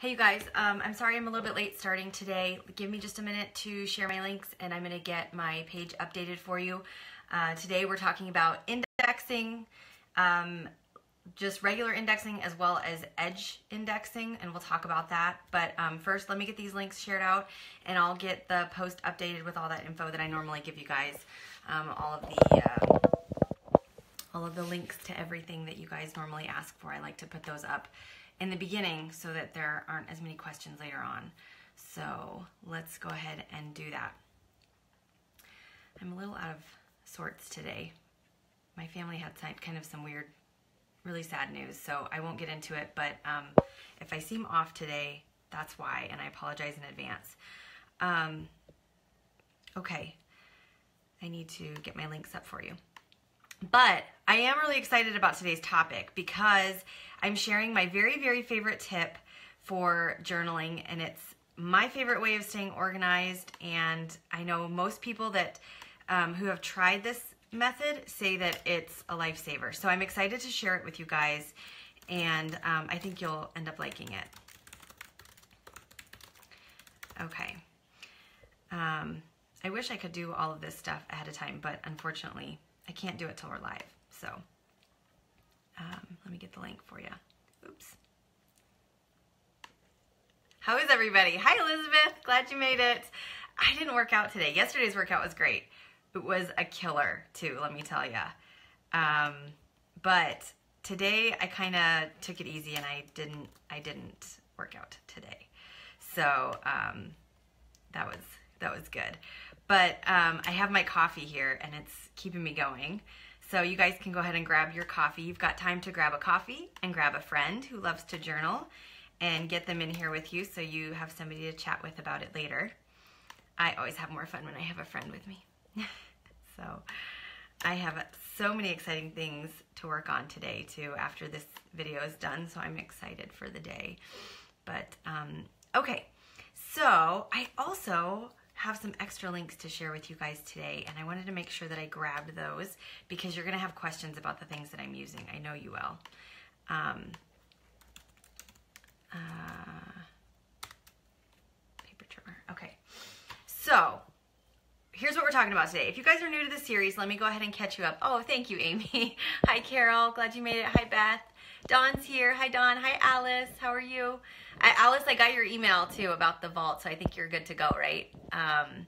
Hey you guys, um, I'm sorry I'm a little bit late starting today. Give me just a minute to share my links and I'm going to get my page updated for you. Uh, today we're talking about indexing, um, just regular indexing as well as edge indexing and we'll talk about that. But um, first let me get these links shared out and I'll get the post updated with all that info that I normally give you guys. Um, all of the uh, all of the links to everything that you guys normally ask for. I like to put those up in the beginning so that there aren't as many questions later on. So let's go ahead and do that. I'm a little out of sorts today. My family had kind of some weird, really sad news, so I won't get into it, but um, if I seem off today, that's why, and I apologize in advance. Um, okay, I need to get my links up for you. But I am really excited about today's topic because I'm sharing my very, very favorite tip for journaling, and it's my favorite way of staying organized. And I know most people that um, who have tried this method say that it's a lifesaver. So I'm excited to share it with you guys, and um, I think you'll end up liking it. Okay. Um, I wish I could do all of this stuff ahead of time, but unfortunately, I can't do it till we're live. So um, let me get the link for you. Oops. How is everybody? Hi, Elizabeth. Glad you made it. I didn't work out today. Yesterday's workout was great. It was a killer, too, let me tell you. Um, but today I kind of took it easy and I didn't I didn't work out today. So um, that was that was good. But um, I have my coffee here and it's keeping me going. So you guys can go ahead and grab your coffee. You've got time to grab a coffee and grab a friend who loves to journal and get them in here with you so you have somebody to chat with about it later. I always have more fun when I have a friend with me. so I have so many exciting things to work on today too after this video is done. So I'm excited for the day. But um, okay, so I also have some extra links to share with you guys today, and I wanted to make sure that I grabbed those because you're to have questions about the things that I'm using. I know you will. Um, uh, paper trimmer. Okay. So, here's what we're talking about today. If you guys are new to the series, let me go ahead and catch you up. Oh, thank you, Amy. Hi, Carol. Glad you made it. Hi, Beth. Dawn's here. Hi, Dawn. Hi, Alice. How are you? I, Alice, I got your email too about the vault, so I think you're good to go, right? Um,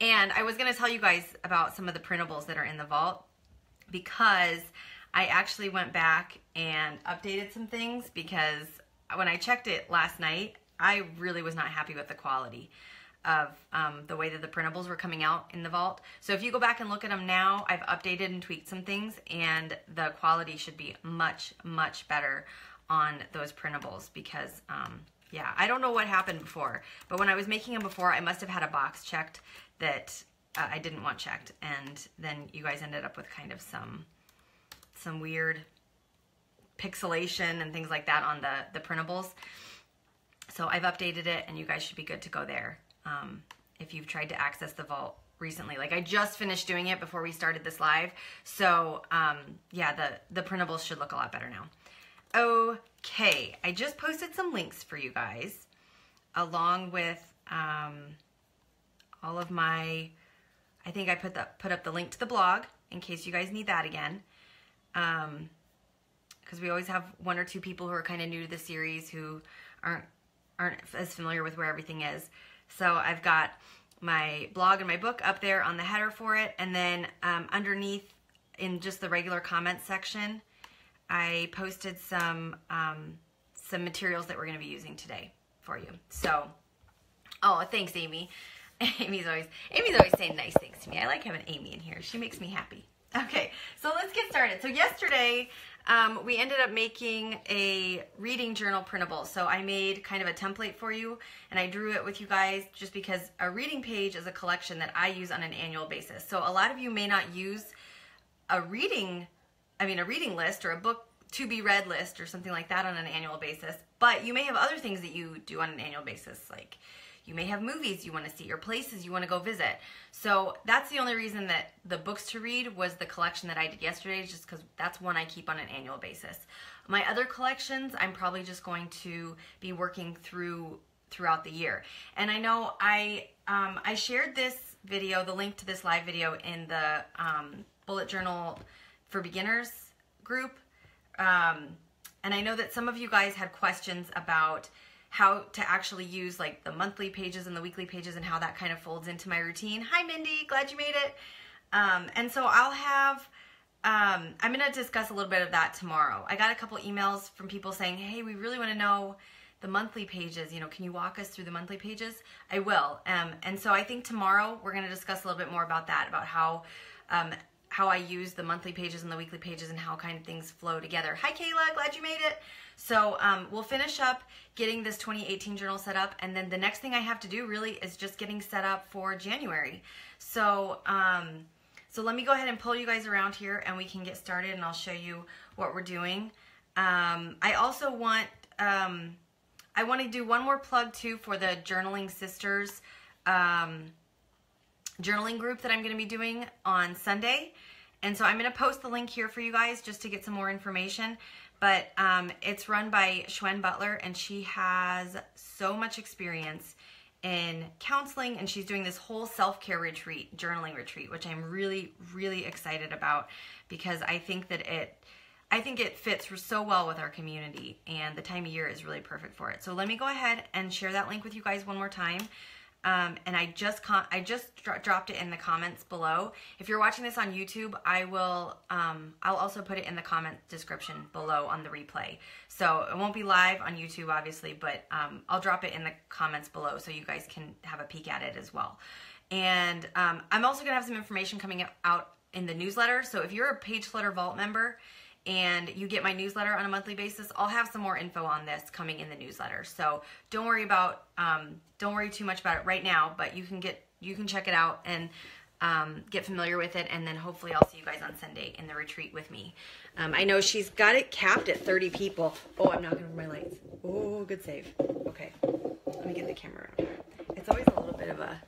and I was going to tell you guys about some of the printables that are in the vault because I actually went back and updated some things because when I checked it last night, I really was not happy with the quality of um, the way that the printables were coming out in the vault. So if you go back and look at them now, I've updated and tweaked some things and the quality should be much, much better on those printables because, um, yeah, I don't know what happened before, but when I was making them before, I must have had a box checked that uh, I didn't want checked, and then you guys ended up with kind of some some weird pixelation and things like that on the, the printables. So I've updated it, and you guys should be good to go there um, if you've tried to access the vault recently. Like I just finished doing it before we started this live. So um, yeah, the, the printables should look a lot better now. Okay, I just posted some links for you guys along with um, all of my, I think I put, the, put up the link to the blog in case you guys need that again. Um, because we always have one or two people who are kind of new to the series who aren't aren't as familiar with where everything is. So I've got my blog and my book up there on the header for it, and then um, underneath in just the regular comments section, I posted some um, some materials that we're going to be using today for you. So, oh, thanks, Amy. Amy's always Amy's always saying nice things to me. I like having Amy in here. She makes me happy. Okay, so let's get started. So yesterday, um, we ended up making a reading journal printable. So I made kind of a template for you, and I drew it with you guys just because a reading page is a collection that I use on an annual basis. So a lot of you may not use a reading I mean, a reading list or a book to be read list or something like that on an annual basis. But you may have other things that you do on an annual basis, like you may have movies you want to see or places you want to go visit. So that's the only reason that the books to read was the collection that I did yesterday, just because that's one I keep on an annual basis. My other collections, I'm probably just going to be working through throughout the year. And I know I um, I shared this video, the link to this live video in the um, bullet journal for beginners group. Um, and I know that some of you guys had questions about how to actually use like the monthly pages and the weekly pages and how that kind of folds into my routine. Hi, Mindy. Glad you made it. Um, and so I'll have, um, I'm going to discuss a little bit of that tomorrow. I got a couple emails from people saying, hey, we really want to know the monthly pages. You know, can you walk us through the monthly pages? I will. Um, and so I think tomorrow we're going to discuss a little bit more about that, about how um, how I use the monthly pages and the weekly pages and how kind of things flow together. Hi, Kayla. Glad you made it. So um, we'll finish up getting this 2018 journal set up, and then the next thing I have to do really is just getting set up for January. So um, so let me go ahead and pull you guys around here, and we can get started, and I'll show you what we're doing. Um, I also want um, I want to do one more plug too for the Journaling Sisters um, journaling group that I'm going to be doing on Sunday. And so I'm going to post the link here for you guys just to get some more information. But um, it's run by Shwen Butler, and she has so much experience in counseling, and she's doing this whole self care retreat, journaling retreat, which I'm really, really excited about because I think that it I think it fits so well with our community and the time of year is really perfect for it. So let me go ahead and share that link with you guys one more time. Um, and I just I just dro dropped it in the comments below. If you're watching this on YouTube, I will um, I'll also put it in the comment description below on the replay. So it won't be live on YouTube, obviously, but um, I'll drop it in the comments below so you guys can have a peek at it as well. And um, I'm also gonna have some information coming out in the newsletter. So if you're a Page Flutter Vault member and you get my newsletter on a monthly basis, I'll have some more info on this coming in the newsletter. So don't worry about, um, don't worry too much about it right now, but you can get, you can check it out and um, get familiar with it, and then hopefully I'll see you guys on Sunday in the retreat with me. Um, I know she's got it capped at 30 people. Oh, I'm knocking over my lights. Oh, good save. Okay, let me get the camera. It's always a little bit of a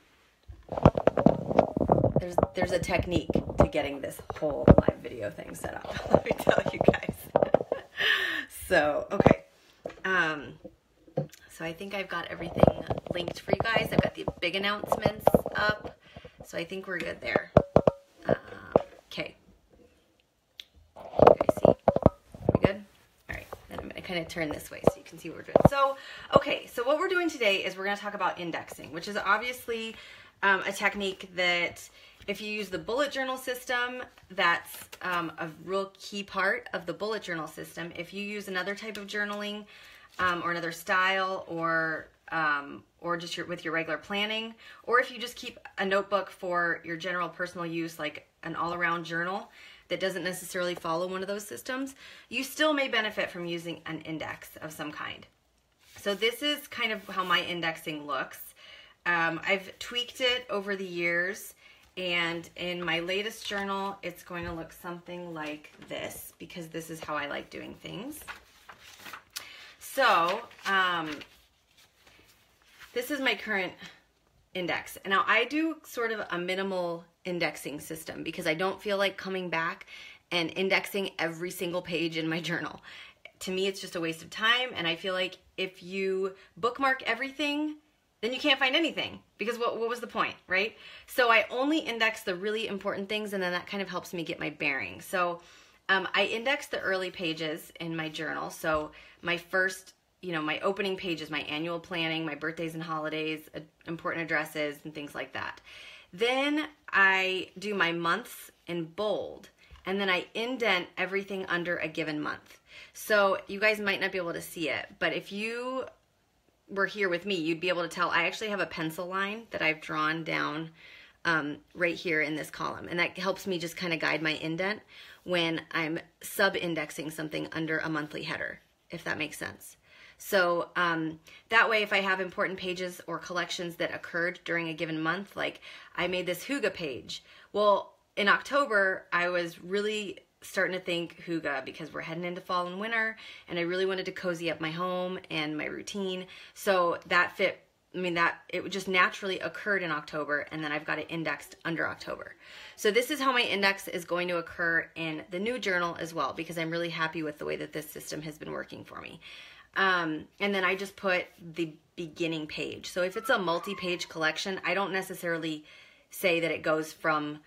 there's there's a technique to getting this whole live video thing set up. Let me tell you guys. so okay, um, so I think I've got everything linked for you guys. I've got the big announcements up, so I think we're good there. Okay. Uh, okay. Okay, see, we good? All right. Then I'm gonna kind of turn this way so you can see what we're doing. So okay, so what we're doing today is we're gonna talk about indexing, which is obviously um, a technique that if you use the bullet journal system, that's um, a real key part of the bullet journal system. If you use another type of journaling um, or another style or um, or just your, with your regular planning, or if you just keep a notebook for your general personal use, like an all-around journal that doesn't necessarily follow one of those systems, you still may benefit from using an index of some kind. So this is kind of how my indexing looks. Um, I've tweaked it over the years and in my latest journal, it's going to look something like this because this is how I like doing things. So, um, this is my current index. Now, I do sort of a minimal indexing system because I don't feel like coming back and indexing every single page in my journal. To me, it's just a waste of time, and I feel like if you bookmark everything, then you can't find anything because what, what was the point, right? So I only index the really important things and then that kind of helps me get my bearings. So um, I index the early pages in my journal. So my first, you know, my opening page is my annual planning, my birthdays and holidays, uh, important addresses, and things like that. Then I do my months in bold and then I indent everything under a given month. So you guys might not be able to see it, but if you were here with me, you'd be able to tell I actually have a pencil line that I've drawn down um, right here in this column. And that helps me just kind of guide my indent when I'm sub-indexing something under a monthly header, if that makes sense. So um, that way, if I have important pages or collections that occurred during a given month, like I made this Hygge page. Well, in October, I was really starting to think hygge because we're heading into fall and winter and I really wanted to cozy up my home and my routine. So that fit I mean, that it just naturally occurred in October, and then I've got it indexed under October. So this is how my index is going to occur in the new journal as well, because I'm really happy with the way that this system has been working for me. Um, and then I just put the beginning page. So if it's a multi-page collection, I don't necessarily say that it goes from,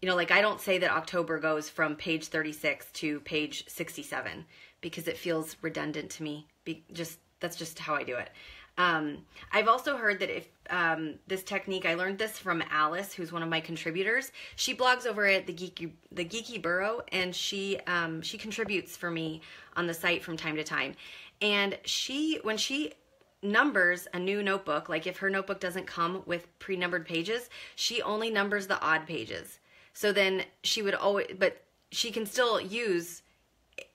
you know, like I don't say that October goes from page 36 to page 67 because it feels redundant to me. Be, just that's just how I do it. Um, I've also heard that if um, this technique, I learned this from Alice, who's one of my contributors. She blogs over at the Geeky the Geeky Burrow, and she um, she contributes for me on the site from time to time. And she, when she numbers a new notebook, like if her notebook doesn't come with pre-numbered pages, she only numbers the odd pages. So then she would always, but she can still use,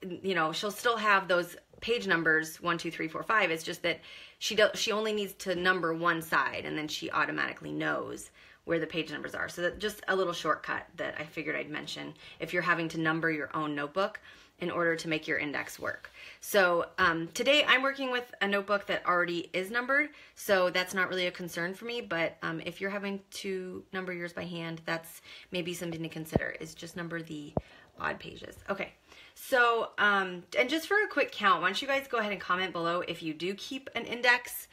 you know, she'll still have those page numbers one, two, three, four, five. It's just that she does she only needs to number one side, and then she automatically knows where the page numbers are. So that just a little shortcut that I figured I'd mention if you're having to number your own notebook in order to make your index work. So um, today I'm working with a notebook that already is numbered, so that's not really a concern for me, but um, if you're having to number yours by hand, that's maybe something to consider, is just number the odd pages. Okay, so, um, and just for a quick count, why don't you guys go ahead and comment below if you do keep an index,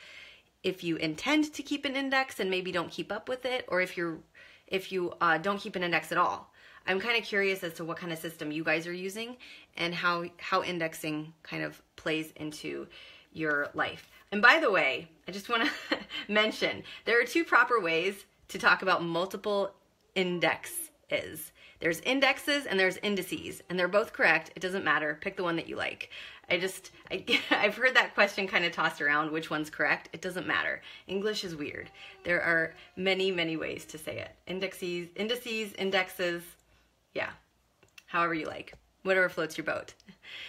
if you intend to keep an index and maybe don't keep up with it, or if you're if you uh, don't keep an index at all. I'm kind of curious as to what kind of system you guys are using and how, how indexing kind of plays into your life. And by the way, I just want to mention there are two proper ways to talk about multiple indexes. There's indexes and there's indices, and they're both correct. It doesn't matter. Pick the one that you like. I just, I, I've heard that question kind of tossed around, which one's correct. It doesn't matter. English is weird. There are many, many ways to say it. Indexes, indices, indexes, yeah, however you like, whatever floats your boat.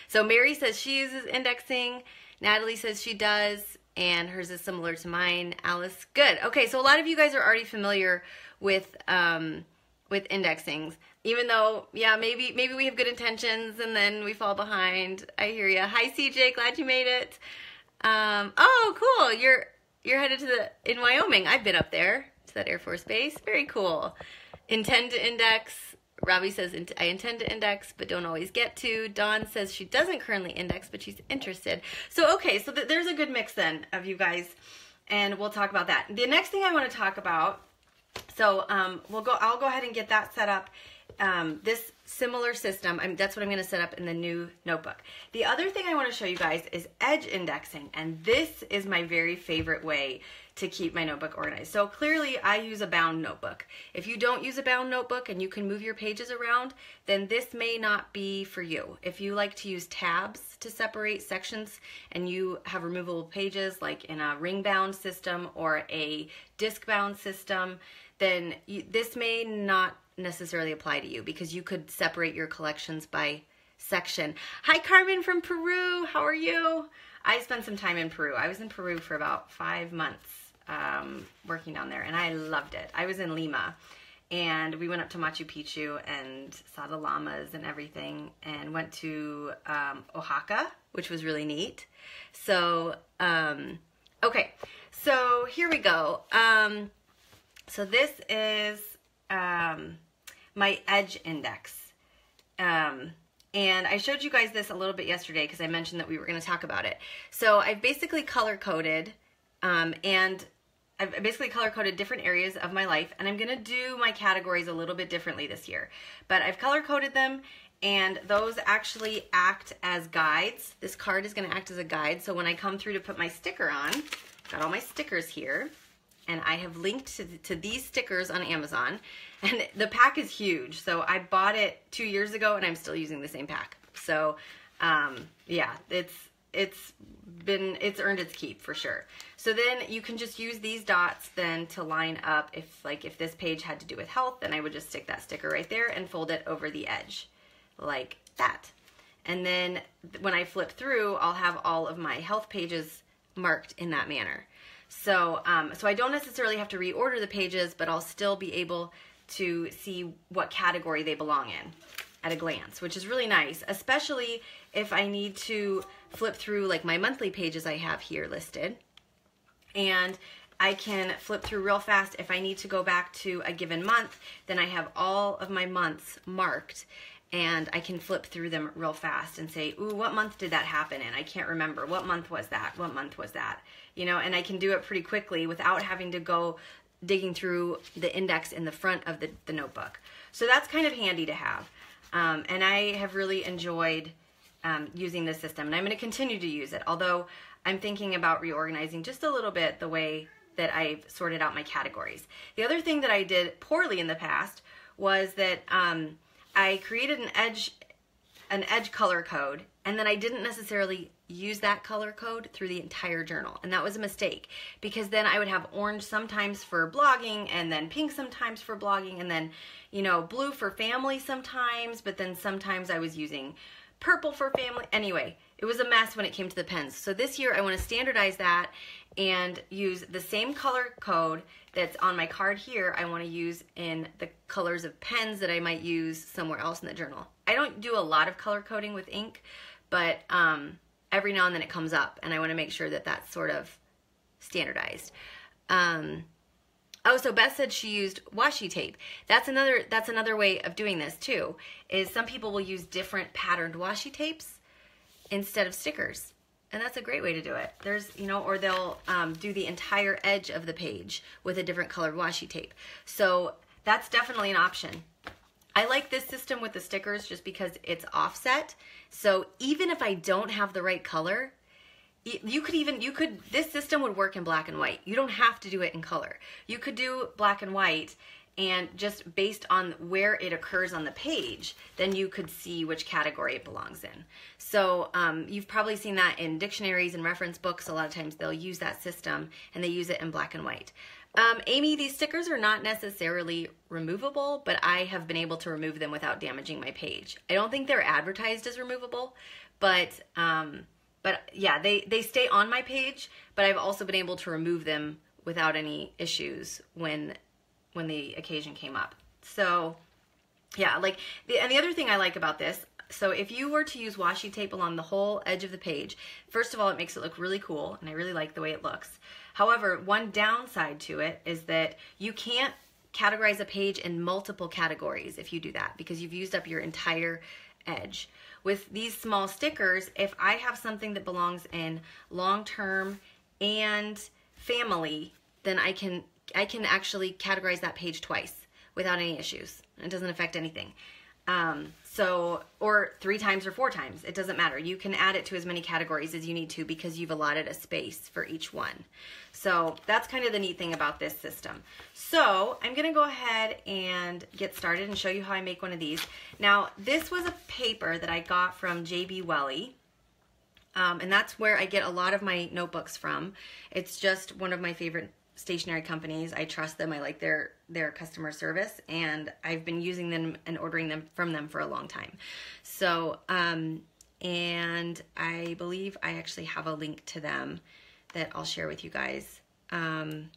So Mary says she uses indexing. Natalie says she does, and hers is similar to mine. Alice, good. Okay, so a lot of you guys are already familiar with um, with indexings. Even though, yeah, maybe maybe we have good intentions and then we fall behind. I hear you. Hi, CJ. Glad you made it. Um, oh, cool. You're you're headed to the in Wyoming. I've been up there to that Air Force base. Very cool. Intend to index. Robbie says, I intend to index, but don't always get to. Dawn says she doesn't currently index, but she's interested. So, okay, so th there's a good mix then of you guys, and we'll talk about that. The next thing I want to talk about, so um, we'll go. I'll go ahead and get that set up. Um, this similar system, I mean, that's what I'm going to set up in the new notebook. The other thing I want to show you guys is edge indexing, and this is my very favorite way to keep my notebook organized. So clearly I use a bound notebook. If you don't use a bound notebook and you can move your pages around, then this may not be for you. If you like to use tabs to separate sections and you have removable pages like in a ring bound system or a disc bound system, then you, this may not necessarily apply to you because you could separate your collections by section. Hi Carmen from Peru, how are you? I spent some time in Peru. I was in Peru for about five months um, working down there, and I loved it. I was in Lima, and we went up to Machu Picchu and saw the llamas and everything, and went to um, Oaxaca, which was really neat. So, um, okay, so here we go. Um, so this is um, my edge index. Um, and I showed you guys this a little bit yesterday because I mentioned that we were going to talk about it. So I've basically color coded um, and I've basically color coded different areas of my life and I'm gonna do my categories a little bit differently this year. But I've color coded them and those actually act as guides. This card is gonna act as a guide. So when I come through to put my sticker on, got all my stickers here and I have linked to, to these stickers on Amazon and the pack is huge. So I bought it two years ago and I'm still using the same pack. So um, yeah, it's, it's been, it's earned its keep for sure. So then you can just use these dots then to line up if like if this page had to do with health, then I would just stick that sticker right there and fold it over the edge like that. And then when I flip through, I'll have all of my health pages marked in that manner. So, um, so I don't necessarily have to reorder the pages, but I'll still be able to see what category they belong in at a glance, which is really nice, especially if I need to flip through like my monthly pages I have here listed and I can flip through real fast. If I need to go back to a given month, then I have all of my months marked and I can flip through them real fast and say, ooh, what month did that happen in? I can't remember. What month was that? What month was that? You know, and I can do it pretty quickly without having to go digging through the index in the front of the, the notebook. So that's kind of handy to have. Um, and I have really enjoyed um, using this system and I'm going to continue to use it. Although I'm thinking about reorganizing just a little bit the way that I've sorted out my categories. The other thing that I did poorly in the past was that um, I created an edge an edge color code and then I didn't necessarily use that color code through the entire journal and that was a mistake because then I would have orange sometimes for blogging and then pink sometimes for blogging and then you know blue for family sometimes but then sometimes I was using purple for family. Anyway it was a mess when it came to the pens. So this year I want to standardize that and use the same color code that's on my card here. I want to use in the colors of pens that I might use somewhere else in the journal. I don't do a lot of color coding with ink, but um, every now and then it comes up and I want to make sure that that's sort of standardized. Um, oh, so Beth said she used washi tape. That's another that's another way of doing this too. Is some people will use different patterned washi tapes instead of stickers and that's a great way to do it. There's, you know, or they'll um, do the entire edge of the page with a different colored washi tape. So that's definitely an option. I like this system with the stickers just because it's offset. So even if I don't have the right color, you could even, you could, this system would work in black and white. You don't have to do it in color. You could do black and white and just based on where it occurs on the page, then you could see which category it belongs in. So um, you've probably seen that in dictionaries and reference books. A lot of times they'll use that system and they use it in black and white. Um, Amy, these stickers are not necessarily removable, but I have been able to remove them without damaging my page. I don't think they're advertised as removable, but um, but yeah, they, they stay on my page, but I've also been able to remove them without any issues when when the occasion came up. So yeah, like, the, and the other thing I like about this, so if you were to use washi tape along the whole edge of the page, first of all, it makes it look really cool, and I really like the way it looks. However, one downside to it is that you can't categorize a page in multiple categories if you do that, because you've used up your entire edge. With these small stickers, if I have something that belongs in long-term and family, then I can I can actually categorize that page twice without any issues. It doesn't affect anything. Um, so, or three times or four times, it doesn't matter. You can add it to as many categories as you need to because you've allotted a space for each one. So that's kind of the neat thing about this system. So I'm gonna go ahead and get started and show you how I make one of these. Now, this was a paper that I got from JB Welly. Um, and that's where I get a lot of my notebooks from. It's just one of my favorite stationery companies. I trust them. I like their their customer service, and I've been using them and ordering them from them for a long time. So, um, and I believe I actually have a link to them that I'll share with you guys. Um,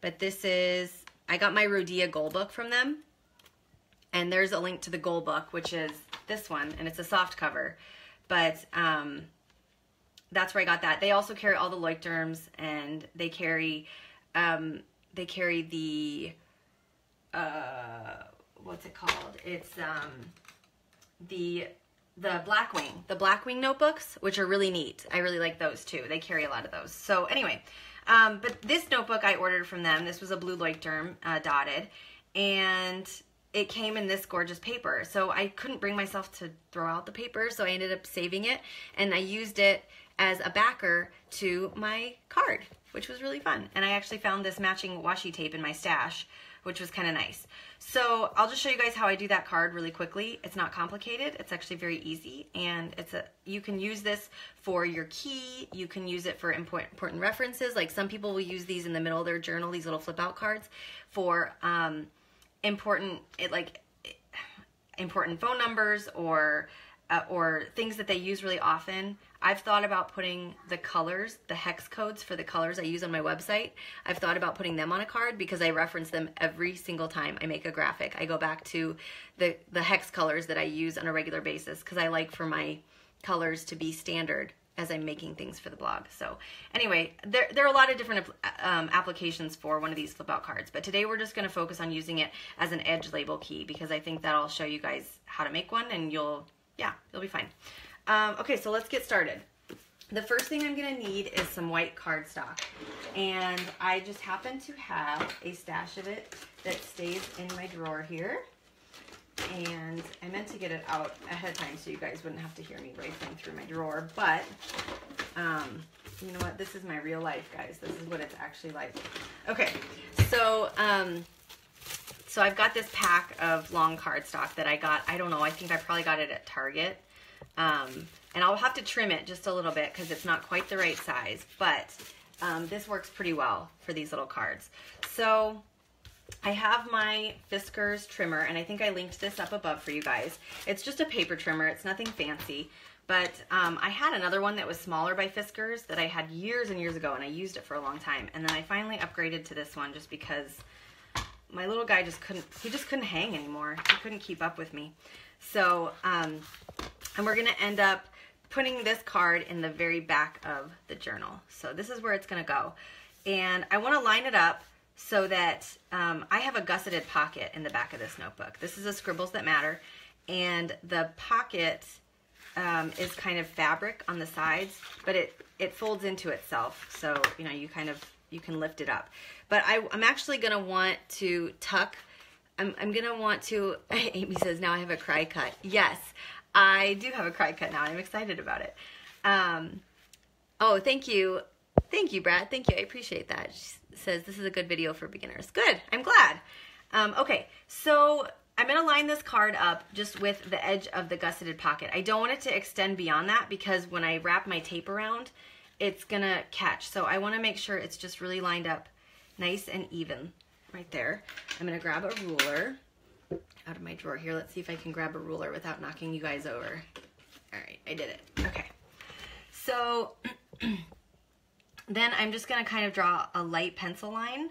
but this is I got my Rhodia Goal Book from them, and there's a link to the Goal Book, which is this one, and it's a soft cover, but um, that's where I got that. They also carry all the Leuchtturms, and they carry um, they carry the uh, what's it called? It's um, the the Blackwing, the Blackwing notebooks, which are really neat. I really like those too. They carry a lot of those. So anyway, um, but this notebook I ordered from them. This was a blue Leuchtturm uh, dotted, and it came in this gorgeous paper. So I couldn't bring myself to throw out the paper, so I ended up saving it, and I used it as a backer to my card which was really fun. And I actually found this matching washi tape in my stash, which was kind of nice. So I'll just show you guys how I do that card really quickly. It's not complicated. It's actually very easy. And it's a you can use this for your key. You can use it for important references. Like some people will use these in the middle of their journal, these little flip out cards for um, important, it like important phone numbers or uh, or things that they use really often. I've thought about putting the colors, the hex codes for the colors I use on my website. I've thought about putting them on a card because I reference them every single time I make a graphic. I go back to the, the hex colors that I use on a regular basis because I like for my colors to be standard as I'm making things for the blog. So anyway, there, there are a lot of different um, applications for one of these flip out cards, but today we're just gonna focus on using it as an edge label key because I think that'll show you guys how to make one and you'll, yeah, you'll be fine. Um, okay, so let's get started. The first thing I'm gonna need is some white cardstock. And I just happen to have a stash of it that stays in my drawer here and I meant to get it out ahead of time so you guys wouldn't have to hear me rifling through my drawer, but um, you know what, this is my real life, guys. This is what it's actually like. Okay, so, um, so I've got this pack of long cardstock that I got, I don't know, I think I probably got it at Target. Um, and I'll have to trim it just a little bit because it's not quite the right size, but um, this works pretty well for these little cards. So I have my Fiskars trimmer, and I think I linked this up above for you guys. It's just a paper trimmer. It's nothing fancy. But um, I had another one that was smaller by Fiskars that I had years and years ago, and I used it for a long time. And then I finally upgraded to this one just because my little guy just couldn't, he just couldn't hang anymore. He couldn't keep up with me. So, um, and we're going to end up putting this card in the very back of the journal. So this is where it's going to go. And I want to line it up so that um, I have a gusseted pocket in the back of this notebook. This is a Scribbles That Matter, and the pocket um, is kind of fabric on the sides, but it, it folds into itself. So, you know, you kind of, you can lift it up. But I, I'm actually gonna want to tuck, I'm, I'm gonna want to, Amy says, now I have a Cricut. Yes, I do have a Cricut now. I'm excited about it. Um, oh, thank you. Thank you, Brad. Thank you. I appreciate that. She says this is a good video for beginners. Good. I'm glad. Um, okay, so I'm to line this card up just with the edge of the gusseted pocket. I don't want it to extend beyond that because when I wrap my tape around, it's to catch. So I want to make sure it's just really lined up nice and even right there. I'm to grab a ruler out of my drawer here. Let's see if I can grab a ruler without knocking you guys over. All right, I did it. Okay. So Then I'm just gonna kind of draw a light pencil line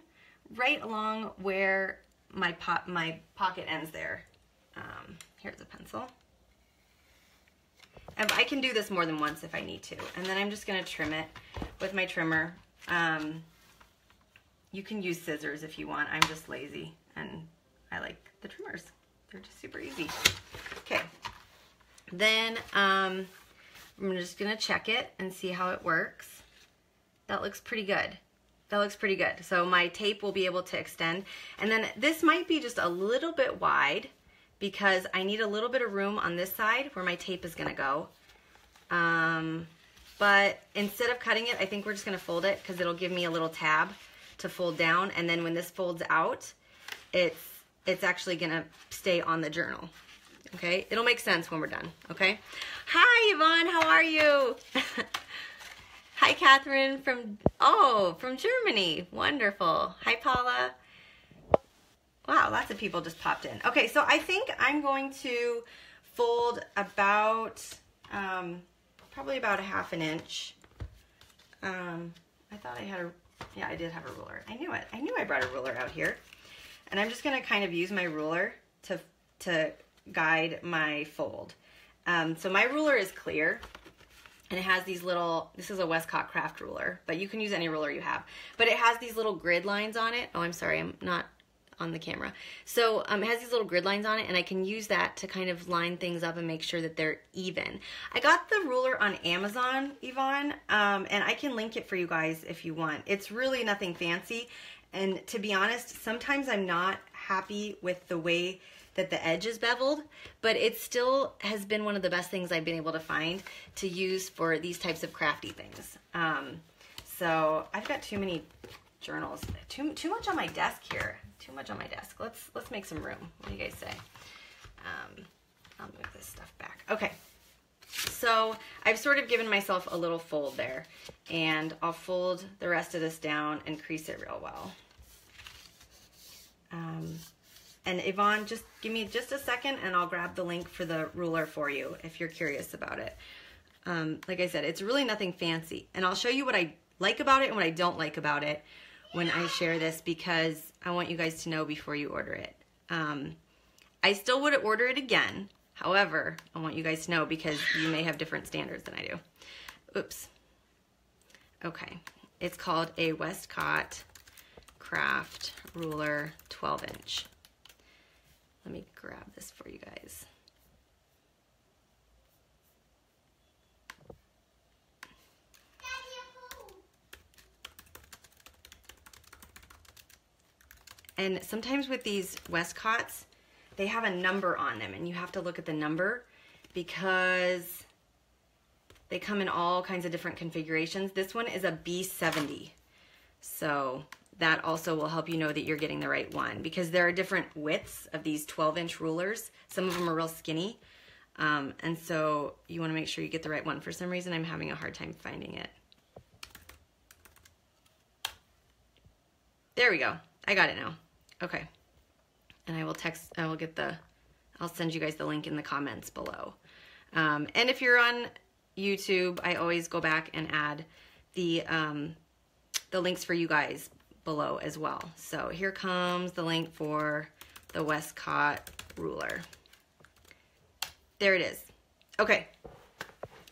right along where my, pot, my pocket ends there. Um, here's a pencil. And I can do this more than once if I need to. And then I'm just gonna trim it with my trimmer. Um, you can use scissors if you want. I'm just lazy and I like the trimmers. They're just super easy. Okay. Then um, I'm just gonna check it and see how it works. That looks pretty good. That looks pretty good. So my tape will be able to extend. And then this might be just a little bit wide because I need a little bit of room on this side where my tape is gonna go. Um, but instead of cutting it, I think we're just gonna fold it because it'll give me a little tab to fold down. And then when this folds out, it's, it's actually gonna stay on the journal. Okay, it'll make sense when we're done, okay? Hi, Yvonne, how are you? Hi, Catherine from, oh, from Germany. Wonderful. Hi, Paula. Wow, lots of people just popped in. Okay, so I think I'm going to fold about, um, probably about a half an inch. Um, I thought I had a, yeah, I did have a ruler. I knew it. I knew I brought a ruler out here. And I'm just going to kind of use my ruler to, to guide my fold. Um, so my ruler is clear and it has these little, this is a Westcott craft ruler, but you can use any ruler you have. But it has these little grid lines on it. Oh, I'm sorry, I'm not on the camera. So um, it has these little grid lines on it and I can use that to kind of line things up and make sure that they're even. I got the ruler on Amazon, Yvonne, um, and I can link it for you guys if you want. It's really nothing fancy. And to be honest, sometimes I'm not happy with the way that the edge is beveled, but it still has been one of the best things I've been able to find to use for these types of crafty things. Um, so I've got too many journals, too, too much on my desk here, too much on my desk. Let's, let's make some room. What do you guys say? Um, I'll move this stuff back. Okay. So I've sort of given myself a little fold there and I'll fold the rest of this down and crease it real well. Um, and Yvonne, just give me just a second and I'll grab the link for the ruler for you if you're curious about it. Um, like I said, it's really nothing fancy. And I'll show you what I like about it and what I don't like about it when I share this because I want you guys to know before you order it. Um, I still would order it again. However, I want you guys to know because you may have different standards than I do. oops. Okay, it's called a Westcott Craft Ruler 12 inch. Let me grab this for you guys. And sometimes with these Westcotts, they have a number on them and you have to look at the number because they come in all kinds of different configurations. This one is a B70. So that also will help you know that you're getting the right one because there are different widths of these 12 inch rulers. Some of them are real skinny. Um, and so you wanna make sure you get the right one. For some reason, I'm having a hard time finding it. There we go. I got it now. Okay. And I will text, I will get the, I'll send you guys the link in the comments below. Um, and if you're on YouTube, I always go back and add the, um, the links for you guys below as well. So here comes the link for the Westcott ruler. There it is. Okay.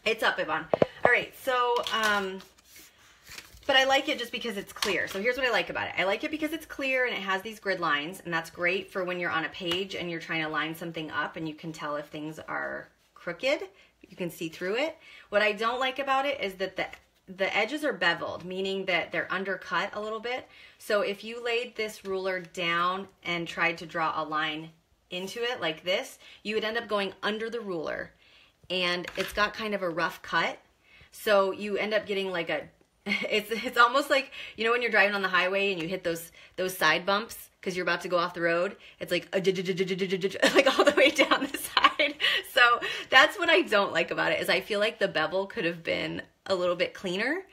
It's up, Yvonne. All right, so um, but I like it just because it's clear. So here's what I like about it. I like it because it's clear and it has these grid lines and that's great for when you're on a page and you're trying to line something up and you can tell if things are crooked. You can see through it. What I don't like about it is that the the edges are beveled, meaning that they're undercut a little bit. So if you laid this ruler down and tried to draw a line into it like this, you would end up going under the ruler and it's got kind of a rough cut. So you end up getting like a it's it's almost like you know when you're driving on the highway and you hit those those side bumps because you're about to go off the road. It's like like all the way down the side. So that's what I don't like about it is I feel like the bevel could have been a little bit cleaner.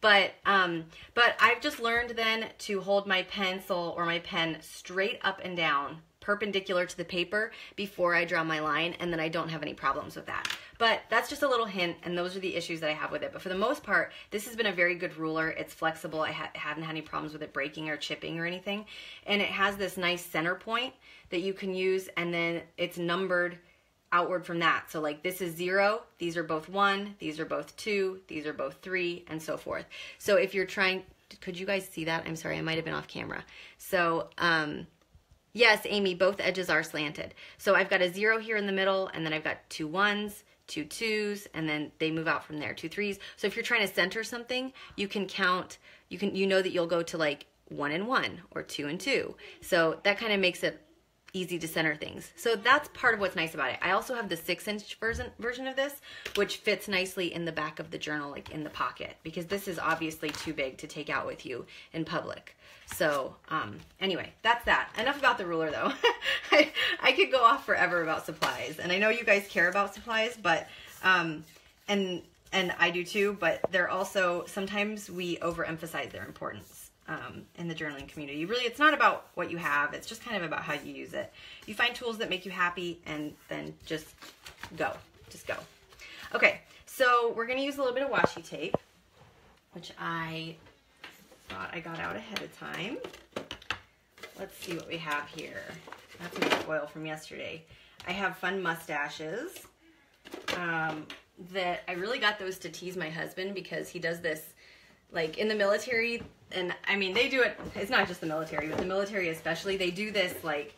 But um, but I've just learned then to hold my pencil or my pen straight up and down perpendicular to the paper before I draw my line and then I don't have any problems with that. But that's just a little hint and those are the issues that I have with it. But for the most part, this has been a very good ruler. It's flexible. I ha haven't had any problems with it breaking or chipping or anything. And it has this nice center point that you can use and then it's numbered outward from that. So like this is zero, these are both one, these are both two, these are both three, and so forth. So if you're trying, could you guys see that? I'm sorry, I might have been off camera. So um, Yes, Amy, both edges are slanted. So I've got a zero here in the middle, and then I've got two ones, two twos, and then they move out from there, two threes. So if you're trying to center something, you can count, you can you know that you'll go to like one and one or two and two. So that kind of makes it easy to center things. So that's part of what's nice about it. I also have the six inch version, version of this, which fits nicely in the back of the journal, like in the pocket, because this is obviously too big to take out with you in public. So um, anyway, that's that. Enough about the ruler though. I, I could go off forever about supplies and I know you guys care about supplies, but, um, and, and I do too, but they're also, sometimes we overemphasize their importance um, in the journaling community. Really, it's not about what you have. It's just kind of about how you use it. You find tools that make you happy and then just go, just go. Okay, so we're gonna use a little bit of washi tape, which I thought I got out ahead of time. Let's see what we have here. That's my foil from yesterday. I have fun mustaches um, that I really got those to tease my husband because he does this like in the military and I mean they do it it's not just the military but the military especially they do this like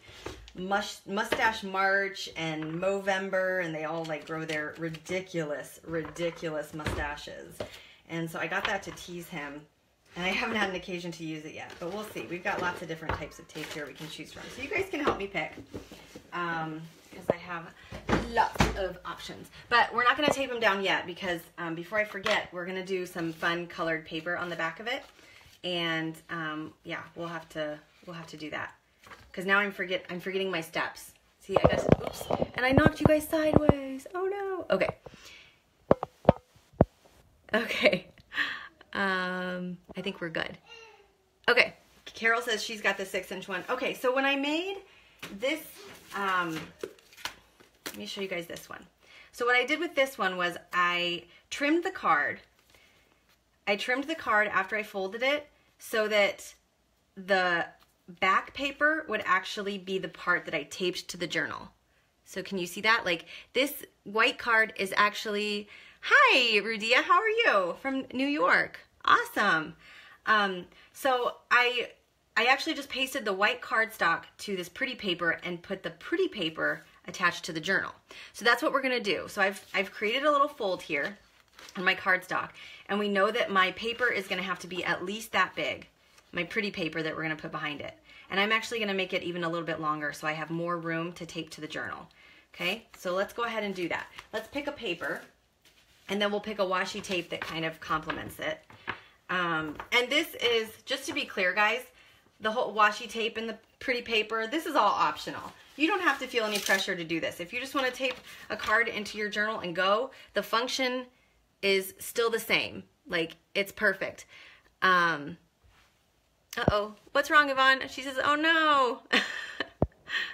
mustache march and Movember and they all like grow their ridiculous ridiculous mustaches and so I got that to tease him and I haven't had an occasion to use it yet, but we'll see. We've got lots of different types of tape here we can choose from. So you guys can help me pick because um, I have lots of options. But we're not going to tape them down yet because um, before I forget, we're going to do some fun colored paper on the back of it. And um, yeah, we'll have to we'll have to do that because now I'm forget I'm forgetting my steps. See, I guess oops, and I knocked you guys sideways. Oh no. Okay. Okay. Um, I think we're good. Okay, Carol says she's got the six inch one. Okay, so when I made this, um, let me show you guys this one. So what I did with this one was I trimmed the card. I trimmed the card after I folded it so that the back paper would actually be the part that I taped to the journal. So can you see that? Like this white card is actually Hi, Rudia. How are you? From New York. Awesome. Um, so I I actually just pasted the white cardstock to this pretty paper and put the pretty paper attached to the journal. So that's what we're gonna do. So I've, I've created a little fold here on my cardstock and we know that my paper is gonna have to be at least that big, my pretty paper that we're gonna put behind it. And I'm actually gonna make it even a little bit longer so I have more room to tape to the journal. Okay, so let's go ahead and do that. Let's pick a paper and then we'll pick a washi tape that kind of complements it. Um, and this is, just to be clear guys, the whole washi tape and the pretty paper, this is all optional. You don't have to feel any pressure to do this. If you just want to tape a card into your journal and go, the function is still the same. Like, it's perfect. Um, uh-oh. What's wrong, Yvonne? She says, oh no.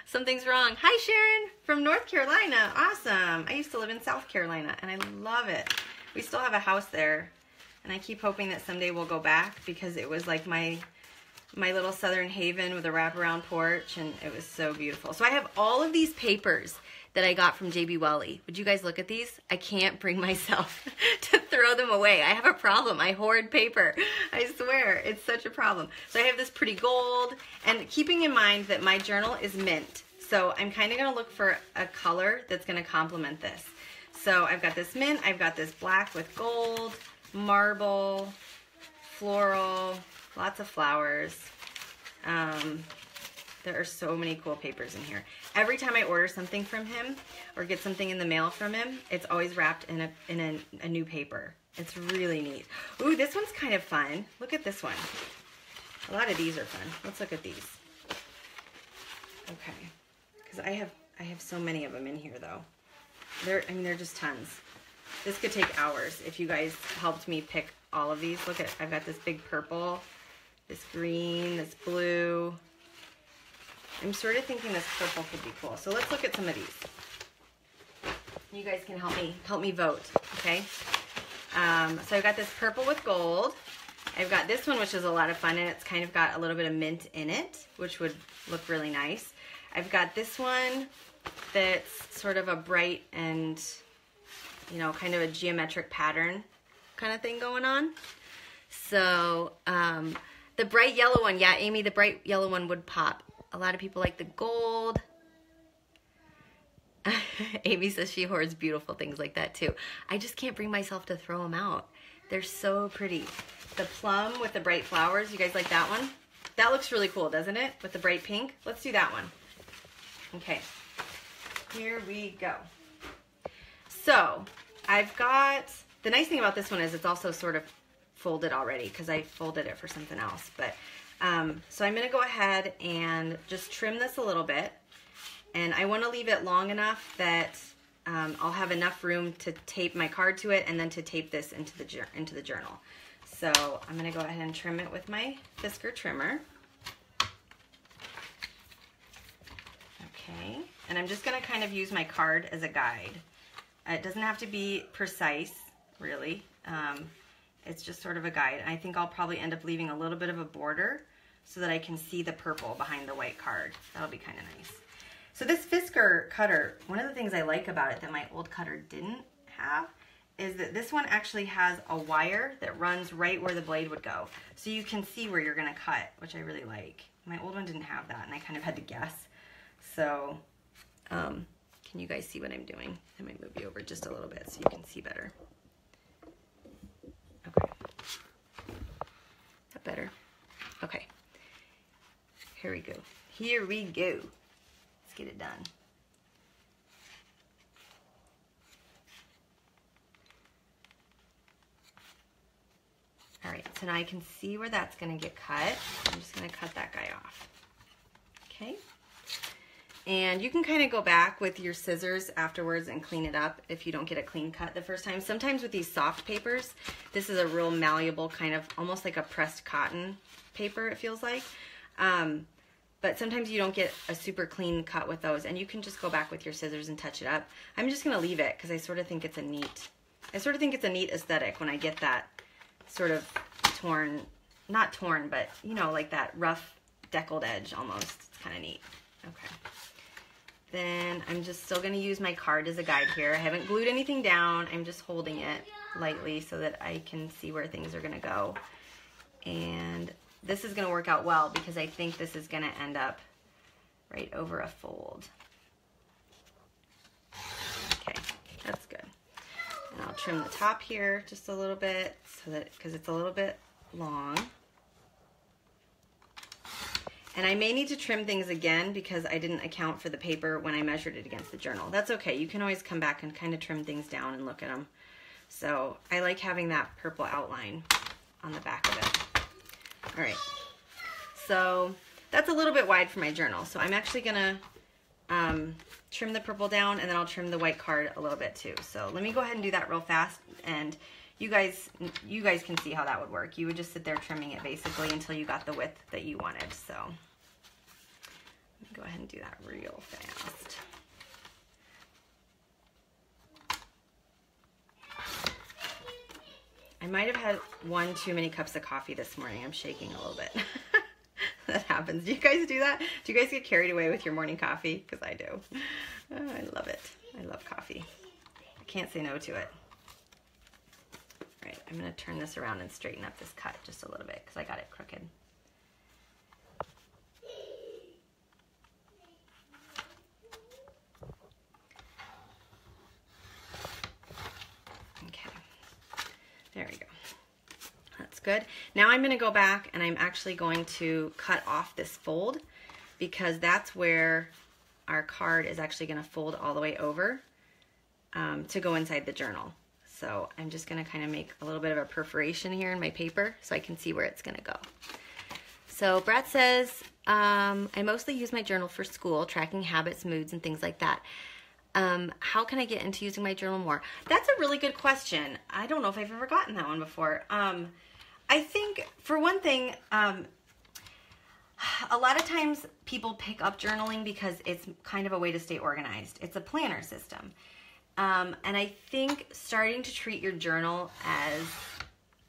Something's wrong. Hi, Sharon from North Carolina. Awesome. I used to live in South Carolina, and I love it. We still have a house there, and I keep hoping that someday we'll go back because it was like my my little southern haven with a wraparound porch and it was so beautiful. So I have all of these papers that I got from JB Welly. Would you guys look at these? I can't bring myself to throw them away. I have a problem. I hoard paper. I swear, it's such a problem. So I have this pretty gold and keeping in mind that my journal is mint. So I'm kind of going to look for a color that's going to complement this. So I've got this mint, I've got this black with gold, marble, floral, lots of flowers. Um, there are so many cool papers in here. Every time I order something from him or get something in the mail from him, it's always wrapped in a, in a, a new paper. It's really neat. Ooh, this one's kind of fun. Look at this one. A lot of these are fun. Let's look at these. Okay, because I have I have so many of them in here though. They're I mean they're just tons. This could take hours if you guys helped me pick all of these. Look at I've got this big purple this green, this blue. I'm sort of thinking this purple could be cool. So let's look at some of these. You guys can help me help me vote, okay? Um, so I've got this purple with gold. I've got this one, which is a lot of fun, and it's kind of got a little bit of mint in it, which would look really nice. I've got this one that's sort of a bright and, you know, kind of a geometric pattern kind of thing going on. So, um, the bright yellow one, yeah, Amy, the bright yellow one would pop. A lot of people like the gold. Amy says she hoards beautiful things like that too. I just can't bring myself to throw them out. They're so pretty. The plum with the bright flowers, you guys like that one? That looks really cool, doesn't it? With the bright pink. Let's do that one. Okay, here we go. So, I've got, the nice thing about this one is it's also sort of folded already because I folded it for something else. But um, So I'm going to go ahead and just trim this a little bit. And I want to leave it long enough that um, I'll have enough room to tape my card to it and then to tape this into the, into the journal. So I'm going to go ahead and trim it with my Fiskars trimmer. Okay, and I'm just going to kind of use my card as a guide. It doesn't have to be precise, really. Um, it's just sort of a guide. I think I'll probably end up leaving a little bit of a border so that I can see the purple behind the white card. That'll be kind of nice. So this Fiskars cutter, one of the things I like about it that my old cutter didn't have is that this one actually has a wire that runs right where the blade would go. So you can see where you're gonna cut, which I really like. My old one didn't have that and I kind of had to guess. So, um, can you guys see what I'm doing? I might move you over just a little bit so you can see better. Okay. That better? Okay. Here we go. Here we go. Let's get it done. All right, so now I can see where that's gonna get cut. I'm just gonna cut that guy off. Okay. And you can kind of go back with your scissors afterwards and clean it up if you don't get a clean cut the first time. Sometimes with these soft papers, this is a real malleable kind of, almost like a pressed cotton paper, it feels like. Um, but sometimes you don't get a super clean cut with those and you can just go back with your scissors and touch it up. I'm just gonna leave it because I sort of think it's a neat, I sort of think it's a neat aesthetic when I get that sort of torn, not torn, but you know, like that rough deckled edge almost. It's kind of neat. Okay. then I'm just still gonna use my card as a guide here. I haven't glued anything down. I'm just holding it lightly so that I can see where things are gonna go. And this is gonna work out well because I think this is gonna end up right over a fold. Okay, that's good. And I'll trim the top here just a little bit so that, because it's a little bit long. And I may need to trim things again because I didn't account for the paper when I measured it against the journal. That's okay. You can always come back and kind of trim things down and look at them. So I like having that purple outline on the back of it. All right. So that's a little bit wide for my journal. So I'm actually going to um, trim the purple down and then I'll trim the white card a little bit too. So let me go ahead and do that real fast and you guys you guys can see how that would work. You would just sit there trimming it basically until you got the width that you wanted. So go ahead and do that real fast. I might have had one too many cups of coffee this morning. I'm shaking a little bit. that happens. Do you guys do that? Do you guys get carried away with your morning coffee? Because I do. Oh, I love it. I love coffee. I can't say no to it. All right, I'm going to turn this around and straighten up this cut just a little bit because I got it crooked. Okay, there we go. That's good. Now I'm going to go back and I'm actually going to cut off this fold because that's where our card is actually going to fold all the way over um, to go inside the journal. So I'm just gonna kind of make a little bit of a perforation here in my paper so I can see where it's gonna go. So Brett says, um, I mostly use my journal for school, tracking habits, moods, and things like that. Um, how can I get into using my journal more? That's a really good question. I don't know if I've ever gotten that one before. Um, I think, for one thing, um, a lot of times people pick up journaling because it's kind of a way to stay organized. It's a planner system. Um, and I think starting to treat your journal as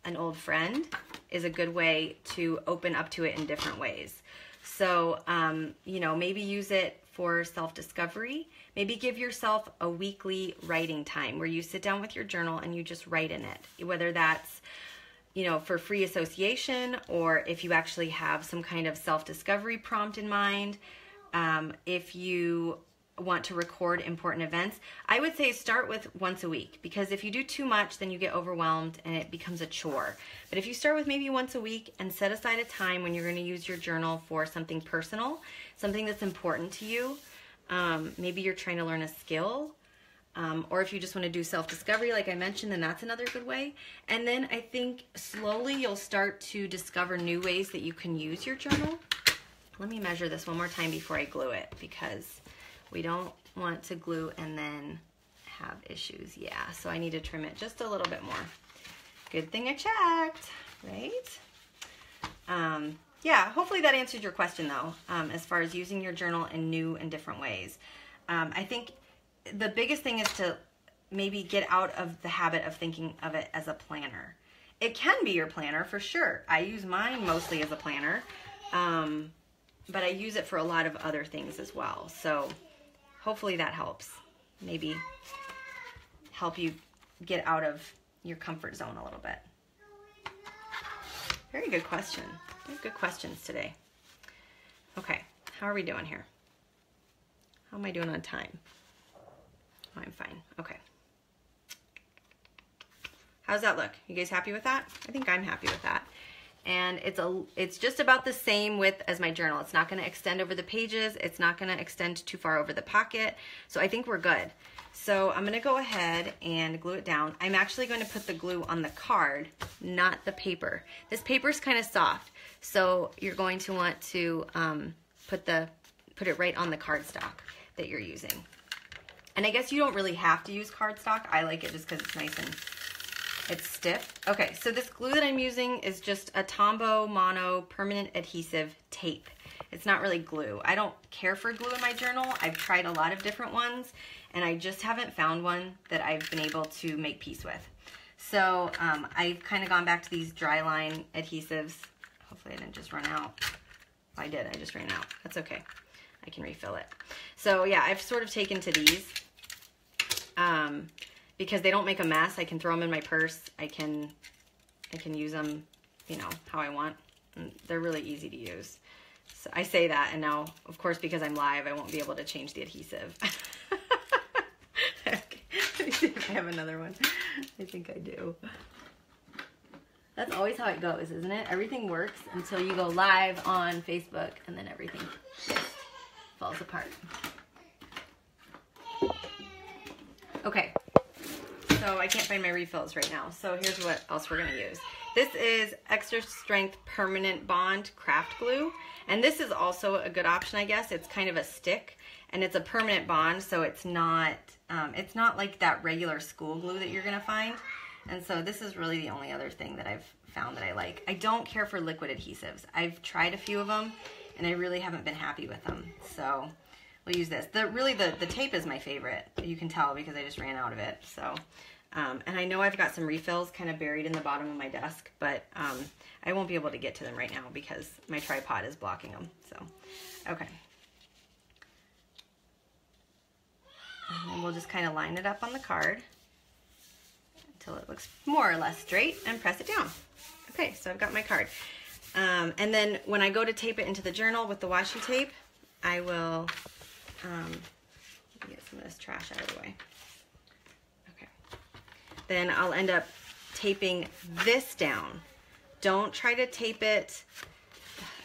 an old friend is a good way to open up to it in different ways. So, um, you know, maybe use it for self discovery. Maybe give yourself a weekly writing time where you sit down with your journal and you just write in it, whether that's you know, for free association or if you actually have some kind of self discovery prompt in mind. Um, if you want to record important events, I would say start with once a week because if you do too much, then you get overwhelmed and it becomes a chore. But if you start with maybe once a week and set aside a time when you're going to use your journal for something personal, something that's important to you, um, maybe you're trying to learn a skill. Um, or if you just want to do self discovery, like I mentioned, then that's another good way. And then I think slowly you'll start to discover new ways that you can use your journal. Let me measure this one more time before I glue it because we don't want to glue and then have issues. Yeah, so I need to trim it just a little bit more. Good thing I checked, right? Um, yeah, hopefully that answered your question though, um, as far as using your journal in new and different ways. Um, I think the biggest thing is to maybe get out of the habit of thinking of it as a planner. It can be your planner for sure. I use mine mostly as a planner, um, but I use it for a lot of other things as well. So hopefully that helps. Maybe help you get out of your comfort zone a little bit. Very good question. Good questions today. Okay, how are we doing here? How am I doing on time? I'm fine. Okay. How's that look? You guys happy with that? I think I'm happy with that and it's a it's just about the same width as my journal. It's not going to extend over the pages. It's not going to extend too far over the pocket. So I think we're good. So I'm going to go ahead and glue it down. I'm actually going to put the glue on the card, not the paper. This paper is kind of soft, so you're going to want to um, put the put it right on the cardstock that you're using. And I guess you don't really have to use cardstock. I like it just because it's nice and it's stiff. Okay, so this glue that I'm using is just a Tombow Mono permanent adhesive tape. It's not really glue. I don't care for glue in my journal. I've tried a lot of different ones and I just haven't found one that I've been able to make peace with. So um, I've kind of gone back to these dry line adhesives. Hopefully I didn't just run out. I did, I just ran out. That's okay. I can refill it. So yeah, I've sort of taken to these um, because they don't make a mess. I can throw them in my purse. I can, I can use them, you know, how I want. And they're really easy to use. So I say that, and now, of course, because I'm live, I won't be able to change the adhesive. I have another one. I think I do. That's always how it goes, isn't it? Everything works until you go live on Facebook, and then everything falls apart. Okay, so I can't find my refills right now. So here's what else we're gonna use. This is Extra Strength Permanent Bond Craft Glue. And this is also a good option, I guess. It's kind of a stick and it's a permanent bond, so it's not, um, it's not like that regular school glue that you're gonna find. And so this is really the only other thing that I've found that I like. I don't care for liquid adhesives. I've tried a few of them and I really haven't been happy with them. So we'll use this. The Really, the, the tape is my favorite. You can tell because I just ran out of it. So, um, and I know I've got some refills kind of buried in the bottom of my desk, but um, I won't be able to get to them right now because my tripod is blocking them. So, okay. And we'll just kind of line it up on the card until it looks more or less straight and press it down. Okay, so I've got my card. Um, and then when I go to tape it into the journal with the washi tape, I will um, get some of this trash out of the way. Okay. Then I'll end up taping this down. Don't try to tape it.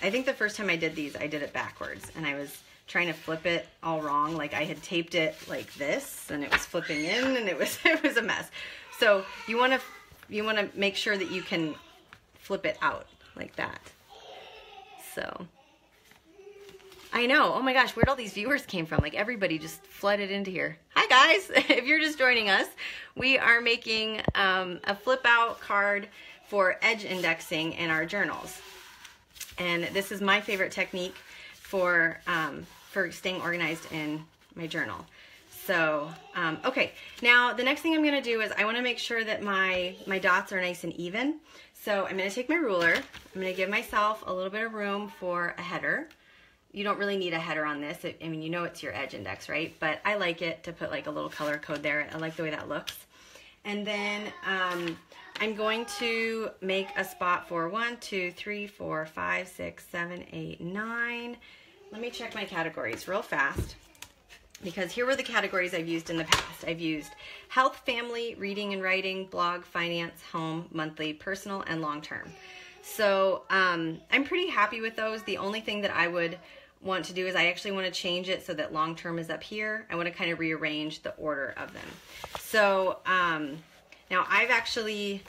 I think the first time I did these, I did it backwards and I was trying to flip it all wrong. Like I had taped it like this and it was flipping in and it was, it was a mess. So you want to, you want to make sure that you can flip it out like that. So I know. Oh my gosh, where'd all these viewers came from? Like everybody just flooded into here. Hi guys, if you're just joining us, we are making um, a flip out card for edge indexing in our journals. And this is my favorite technique for, um, for staying organized in my journal. So, um, okay, now the next thing I'm gonna do is I wanna make sure that my, my dots are nice and even. So I'm gonna take my ruler, I'm gonna give myself a little bit of room for a header you don't really need a header on this. I mean, you know it's your edge index, right? But I like it to put like a little color code there. I like the way that looks. And then um, I'm going to make a spot for one, two, three, four, five, six, seven, eight, nine. Let me check my categories real fast because here were the categories I've used in the past. I've used health, family, reading and writing, blog, finance, home, monthly, personal, and long-term. So um, I'm pretty happy with those. The only thing that I would want to do is I actually want to change it so that long term is up here. I want to kind of rearrange the order of them. So um, now I've actually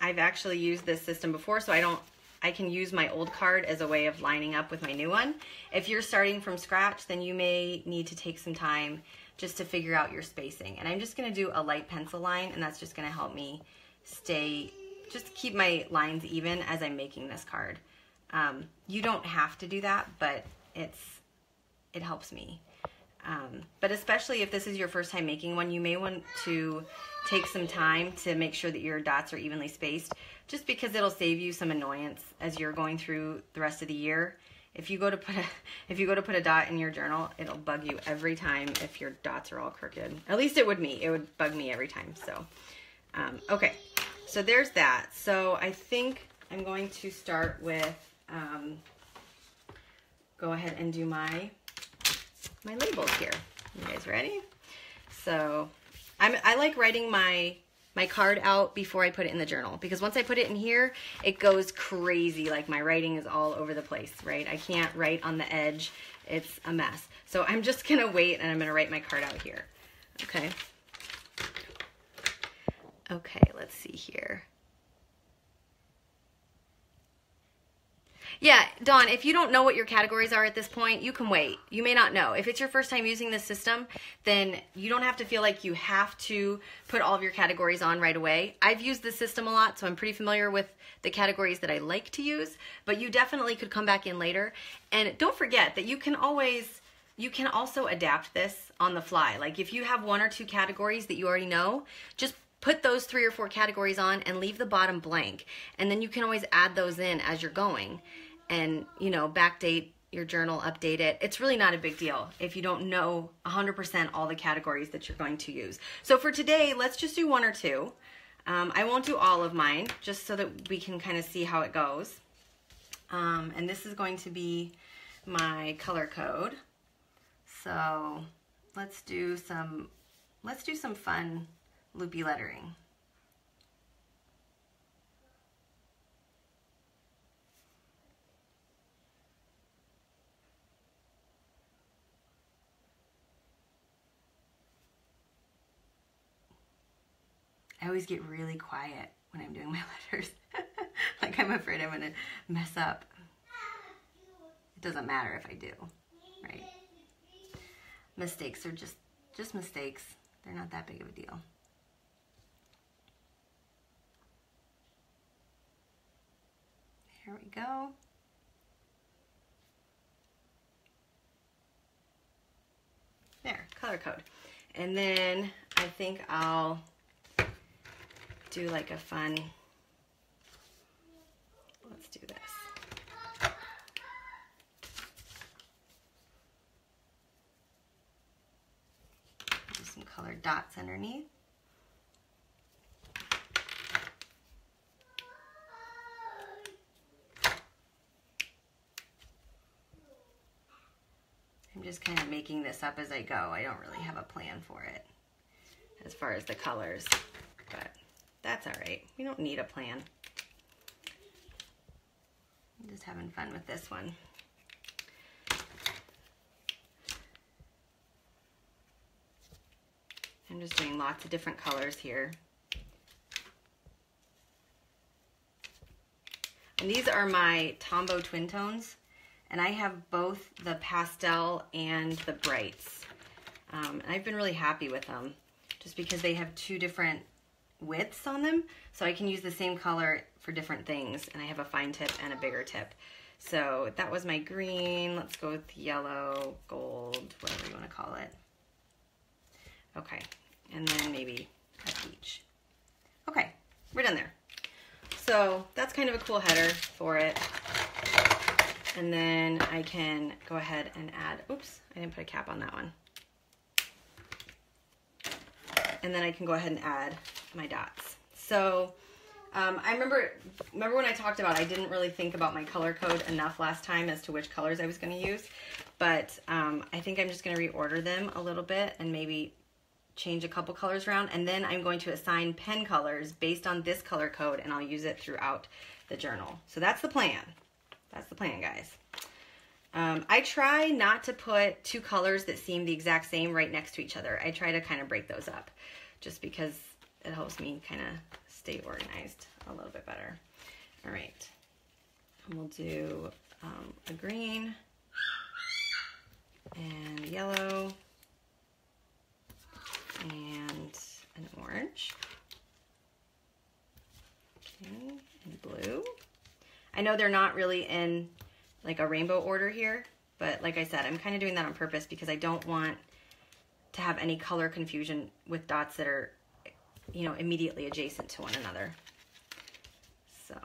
I've actually used this system before, so I don't I can use my old card as a way of lining up with my new one. If you're starting from scratch, then you may need to take some time just to figure out your spacing. And I'm just going to do a light pencil line, and that's just going to help me stay, just keep my lines even as I'm making this card. Um, you don't have to do that, but it's it helps me. Um, but especially if this is your first time making one, you may want to take some time to make sure that your dots are evenly spaced, just because it'll save you some annoyance as you're going through the rest of the year. If you go to put a, if you go to put a dot in your journal, it'll bug you every time if your dots are all crooked. At least it would me. It would bug me every time. So, um, okay. So there's that. So I think I'm going to start with um, go ahead and do my, my labels here. You guys ready? So I'm, I like writing my my card out before I put it in the journal because once I put it in here, it goes crazy. Like my writing is all over the place, right? I can't write on the edge. It's a mess. So I'm just gonna wait and I'm gonna write my card out here. Okay. Okay, let's see here. Yeah, Dawn, if you don't know what your categories are at this point, you can wait. You may not know. If it's your first time using this system, then you don't have to feel like you have to put all of your categories on right away. I've used this system a lot, so I'm pretty familiar with the categories that I like to use, but you definitely could come back in later. And don't forget that you can always you can also adapt this on the fly. Like if you have one or two categories that you already know, just put those three or four categories on and leave the bottom blank. And then you can always add those in as you're going and, you know, backdate your journal, update it. It's really not a big deal if you don't know 100% all the categories that you're going to use. So for today, let's just do one or two. Um, I won't do all of mine, just so that we can kind of see how it goes. Um, and this is going to be my color code. So let's do some, let's do some fun loopy lettering. I always get really quiet when I'm doing my letters. like I'm afraid I'm gonna mess up. It doesn't matter if I do, right? Mistakes are just, just mistakes. They're not that big of a deal. Here we go. There, color code. And then I think I'll do like a fun, let's do this. Do some colored dots underneath. I'm just kind of making this up as I go. I don't really have a plan for it as far as the colors, that's all right. We don't need a plan. I'm just having fun with this one. I'm just doing lots of different colors here. And these are my Tombow Twin Tones. And I have both the pastel and the brights. Um, and I've been really happy with them just because they have two different widths on them. So I can use the same color for different things. And I have a fine tip and a bigger tip. So that was my green. Let's go with yellow, gold, whatever you want to call it. Okay. And then maybe a peach. Okay, we're done there. So that's kind of a cool header for it. And then I can go ahead and add, oops, I didn't put a cap on that one. And then I can go ahead and add my dots. So um, I remember, remember when I talked about I didn't really think about my color code enough last time as to which colors I was going to use. But um, I think I'm just going to reorder them a little bit and maybe change a couple colors around. And then I'm going to assign pen colors based on this color code and I'll use it throughout the journal. So that's the plan. That's the plan, guys. Um, I try not to put two colors that seem the exact same right next to each other. I try to kind of break those up just because it helps me kind of stay organized a little bit better. All right, and we'll do um, a green and yellow and an orange okay, and blue. I know they're not really in like a rainbow order here, but like I said, I'm kind of doing that on purpose because I don't want to have any color confusion with dots that are, you know, immediately adjacent to one another. So,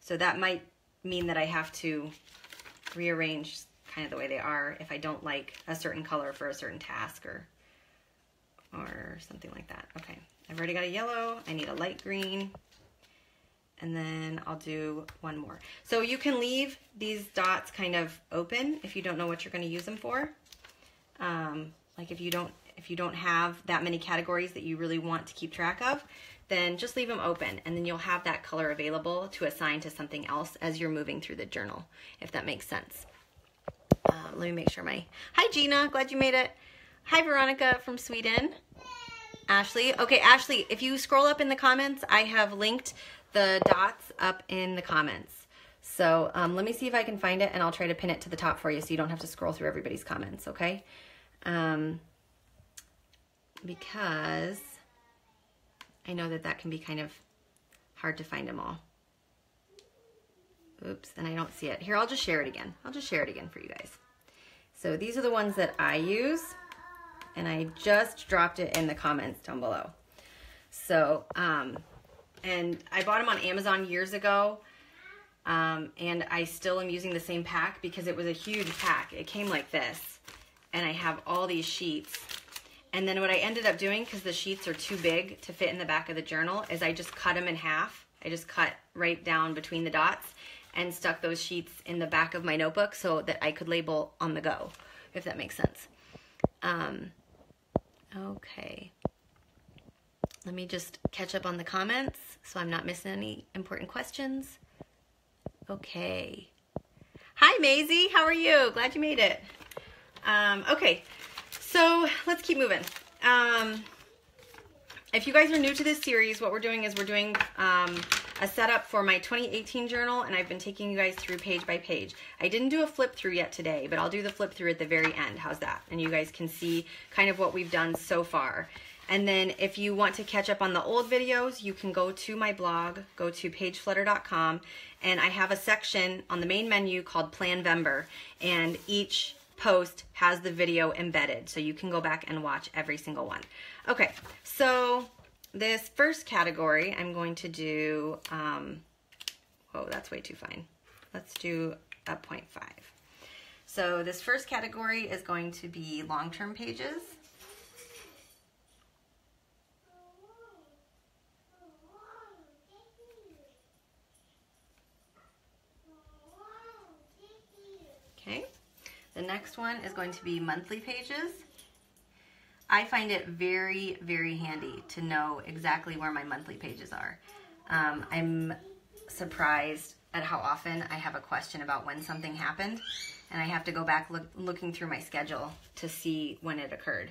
so that might mean that I have to rearrange kind of the way they are if I don't like a certain color for a certain task or, or something like that. Okay, I've already got a yellow. I need a light green and then I'll do one more. So you can leave these dots kind of open if you don't know what you're going to use them for. Um, like if you don't if you don't have that many categories that you really want to keep track of, then just leave them open and then you'll have that color available to assign to something else as you're moving through the journal, if that makes sense. Um, let me make sure my, hi Gina, glad you made it. Hi Veronica from Sweden. Ashley, okay Ashley, if you scroll up in the comments, I have linked the dots up in the comments. So um, let me see if I can find it and I'll try to pin it to the top for you so you don't have to scroll through everybody's comments, okay? Um, because I know that that can be kind of hard to find them all. Oops, and I don't see it. Here, I'll just share it again. I'll just share it again for you guys. So these are the ones that I use, and I just dropped it in the comments down below. So, um, and I bought them on Amazon years ago. Um, and I still am using the same pack because it was a huge pack. It came like this. And I have all these sheets. And then what I ended up doing, because the sheets are too big to fit in the back of the journal, is I just cut them in half. I just cut right down between the dots and stuck those sheets in the back of my notebook so that I could label on the go, if that makes sense. Um, okay. Let me just catch up on the comments so I'm not missing any important questions. Okay. Hi, Maisie. How are you? Glad you made it. Um, okay, so let's keep moving. Um, if you guys are new to this series, what we're doing is we're doing um, a setup for my 2018 journal, and I've been taking you guys through page by page. I didn't do a flip through yet today, but I'll do the flip through at the very end. How's that? And you guys can see kind of what we've done so far. And then if you want to catch up on the old videos, you can go to my blog, go to pageflutter.com, and I have a section on the main menu called Planvember, and each post has the video embedded, so you can go back and watch every single one. Okay, so this first category, I'm going to do, um, oh, that's way too fine. Let's do a 0.5. So this first category is going to be long-term pages. Okay, the next one is going to be monthly pages. I find it very, very handy to know exactly where my monthly pages are. Um, I'm surprised at how often I have a question about when something happened and I have to go back look, looking through my schedule to see when it occurred.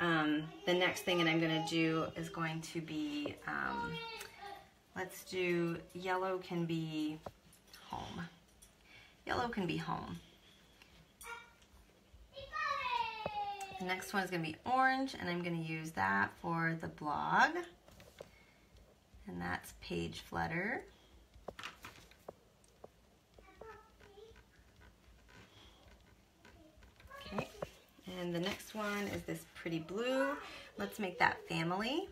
Um, the next thing that I'm going to do is going to be, um, let's do yellow can be home. Yellow can be home. The next one is going to be orange, and I'm going to use that for the blog. And that's Page Flutter. Okay, and the next one is this pretty blue. Let's make that family.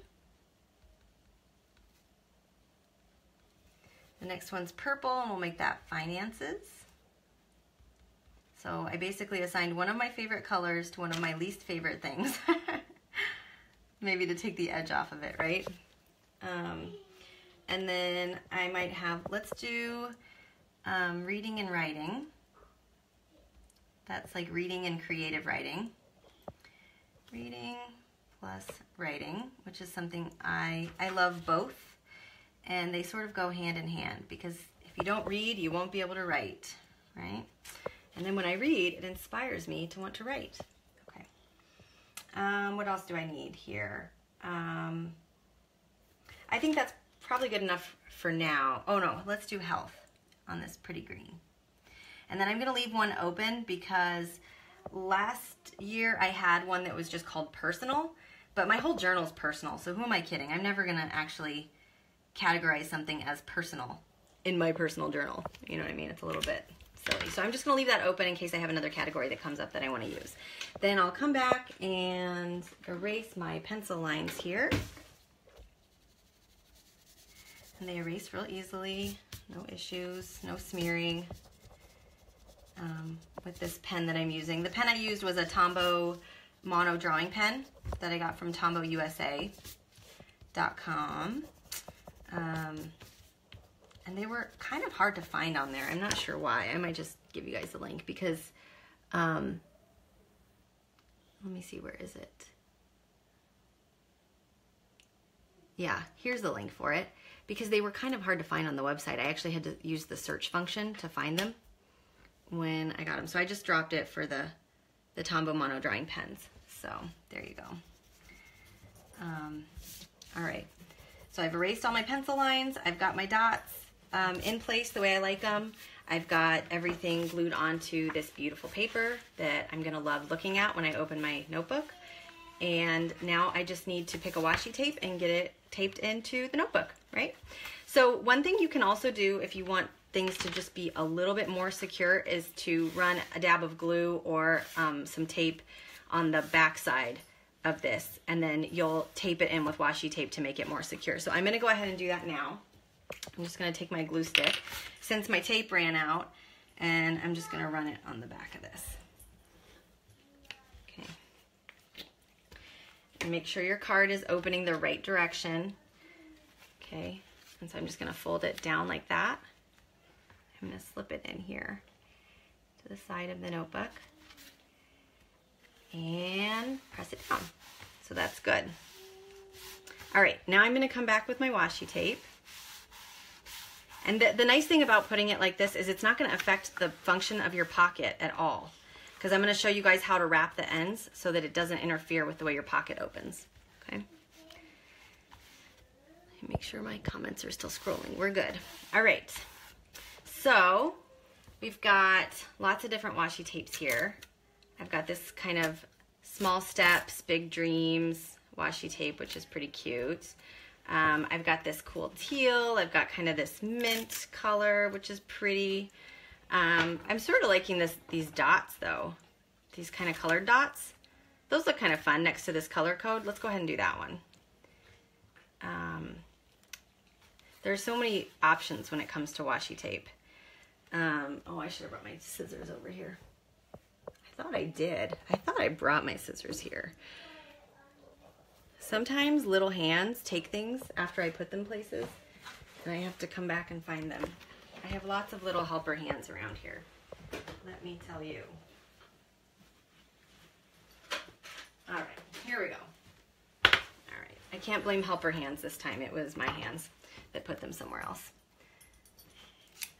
The next one's purple, and we'll make that finances. So I basically assigned one of my favorite colors to one of my least favorite things. Maybe to take the edge off of it, right? Um, and then I might have, let's do um, reading and writing. That's like reading and creative writing. Reading plus writing, which is something I, I love both. And they sort of go hand in hand because if you don't read, you won't be able to write, right? And then when I read, it inspires me to want to write. Okay. Um, what else do I need here? Um, I think that's probably good enough for now. Oh no, let's do health on this pretty green. And then I'm gonna leave one open because last year I had one that was just called personal, but my whole journal is personal, so who am I kidding? I'm never gonna actually categorize something as personal in my personal journal. You know what I mean? It's a little bit silly. So I'm just going to leave that open in case I have another category that comes up that I want to use. Then I'll come back and erase my pencil lines here. And they erase real easily, no issues, no smearing um, with this pen that I'm using. The pen I used was a Tombow mono drawing pen that I got from tombowusa.com. Um, and they were kind of hard to find on there. I'm not sure why. I might just give you guys the link because, um, let me see, where is it? Yeah, here's the link for it. Because they were kind of hard to find on the website. I actually had to use the search function to find them when I got them. So I just dropped it for the, the Tombow Mono drawing pens. So there you go. Um, all right. So I've erased all my pencil lines. I've got my dots um, in place the way I like them. I've got everything glued onto this beautiful paper that I'm gonna love looking at when I open my notebook. And now I just need to pick a washi tape and get it taped into the notebook, right? So one thing you can also do if you want things to just be a little bit more secure is to run a dab of glue or um, some tape on the back side of this and then you'll tape it in with washi tape to make it more secure. So I'm gonna go ahead and do that now. I'm just gonna take my glue stick since my tape ran out and I'm just gonna run it on the back of this. Okay. And make sure your card is opening the right direction. Okay, and so I'm just gonna fold it down like that. I'm gonna slip it in here to the side of the notebook and press it down. So that's good. All right, now I'm gonna come back with my washi tape. And the, the nice thing about putting it like this is it's not gonna affect the function of your pocket at all because I'm gonna show you guys how to wrap the ends so that it doesn't interfere with the way your pocket opens, okay? Make sure my comments are still scrolling. We're good. All right, so we've got lots of different washi tapes here. I've got this kind of small steps, big dreams washi tape, which is pretty cute. Um, I've got this cool teal. I've got kind of this mint color, which is pretty. Um, I'm sort of liking this these dots though. These kind of colored dots. Those look kind of fun next to this color code. Let's go ahead and do that one. Um, there's so many options when it comes to washi tape. Um, oh, I should have brought my scissors over here. I thought I did. I thought I brought my scissors here. Sometimes little hands take things after I put them places, and I have to come back and find them. I have lots of little helper hands around here. Let me tell you. All right, here we go. All right, I can't blame helper hands this time. It was my hands that put them somewhere else.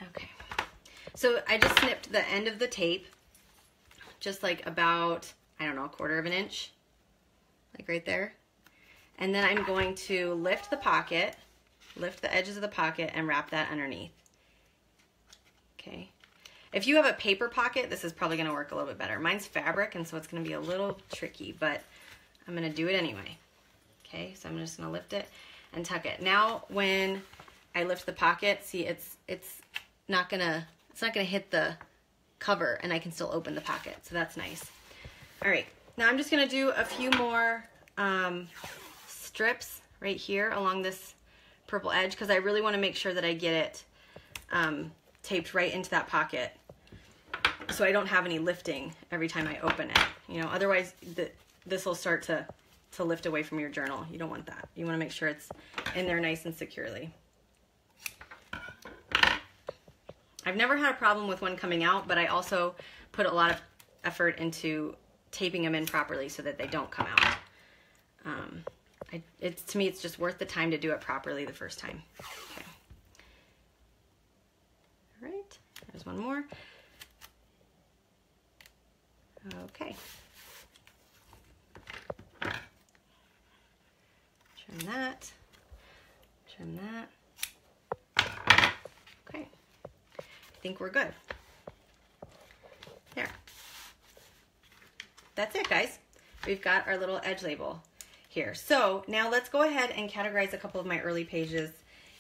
Okay. So I just snipped the end of the tape, just like about, I don't know, a quarter of an inch, like right there. And then I'm going to lift the pocket, lift the edges of the pocket and wrap that underneath. Okay. If you have a paper pocket, this is probably gonna work a little bit better. Mine's fabric, and so it's gonna be a little tricky, but I'm gonna do it anyway. Okay, so I'm just gonna lift it and tuck it. Now, when I lift the pocket, see it's it's not gonna it's not gonna hit the cover and I can still open the pocket. So that's nice. All right, now I'm just gonna do a few more um, strips right here along this purple edge because I really wanna make sure that I get it um, taped right into that pocket so I don't have any lifting every time I open it. You know, otherwise the, this will start to, to lift away from your journal. You don't want that. You wanna make sure it's in there nice and securely. I've never had a problem with one coming out, but I also put a lot of effort into taping them in properly so that they don't come out. Um, I, it's to me, it's just worth the time to do it properly the first time. Okay. All right, there's one more. Okay. Trim that, trim that. Okay, I think we're good. There. That's it, guys. We've got our little edge label here. So now let's go ahead and categorize a couple of my early pages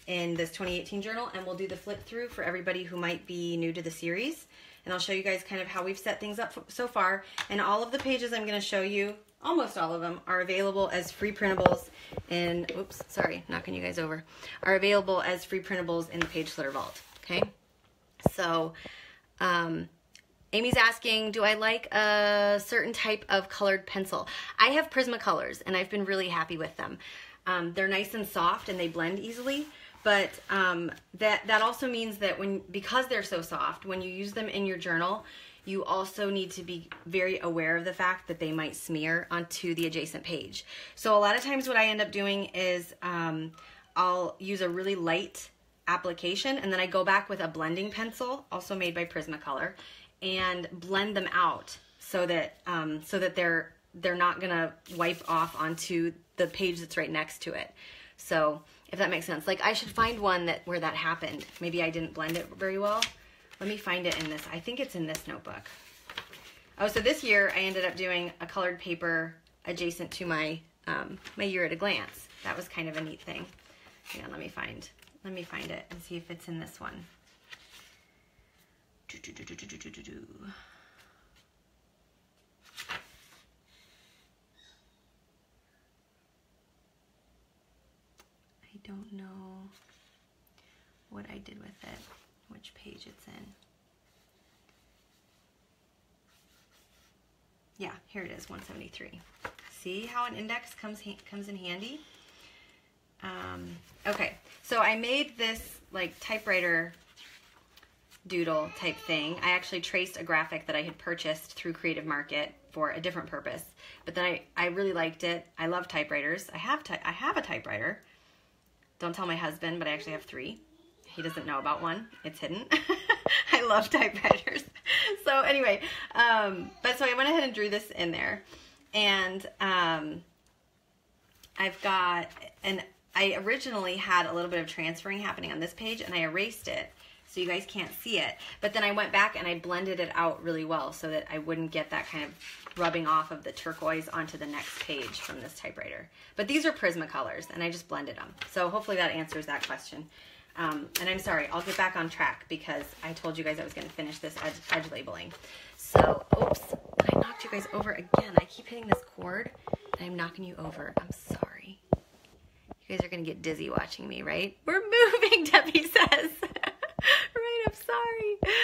in this 2018 journal and we'll do the flip through for everybody who might be new to the series. And I'll show you guys kind of how we've set things up so far. And all of the pages I'm gonna show you, almost all of them, are available as free printables and, oops, sorry, knocking you guys over, are available as free printables in the Page Flutter Vault, okay? So, um, Amy's asking, do I like a certain type of colored pencil? I have Prismacolors and I've been really happy with them. Um, they're nice and soft and they blend easily, but um, that, that also means that when, because they're so soft, when you use them in your journal, you also need to be very aware of the fact that they might smear onto the adjacent page. So a lot of times what I end up doing is um, I'll use a really light application and then I go back with a blending pencil, also made by Prismacolor, and blend them out so that um, so that they're they're not gonna wipe off onto the page that's right next to it. So if that makes sense, like I should find one that where that happened. Maybe I didn't blend it very well. Let me find it in this. I think it's in this notebook. Oh, so this year I ended up doing a colored paper adjacent to my um, my year at a glance. That was kind of a neat thing. Hang let me find let me find it and see if it's in this one. Do, do, do, I don't know. what I did with it, which page it's in. Yeah, here it is, 173. See how an index comes comes in handy? Um, okay, so I made this like typewriter doodle type thing. I actually traced a graphic that I had purchased through Creative Market for a different purpose. But then I, I really liked it. I love typewriters. I have I have a typewriter. Don't tell my husband, but I actually have three. He doesn't know about one. It's hidden. I love typewriters. so anyway, um, but so I went ahead and drew this in there. And um, I've got, and I originally had a little bit of transferring happening on this page and I erased it so you guys can't see it. But then I went back and I blended it out really well so that I wouldn't get that kind of rubbing off of the turquoise onto the next page from this typewriter. But these are Prismacolors and I just blended them. So hopefully that answers that question. Um, and I'm sorry, I'll get back on track because I told you guys I was going to finish this edge, edge labeling. So, oops, I knocked you guys over again. I keep hitting this cord and I'm knocking you over. I'm sorry. You guys are going to get dizzy watching me, right? We're moving, Debbie says. right, I'm sorry.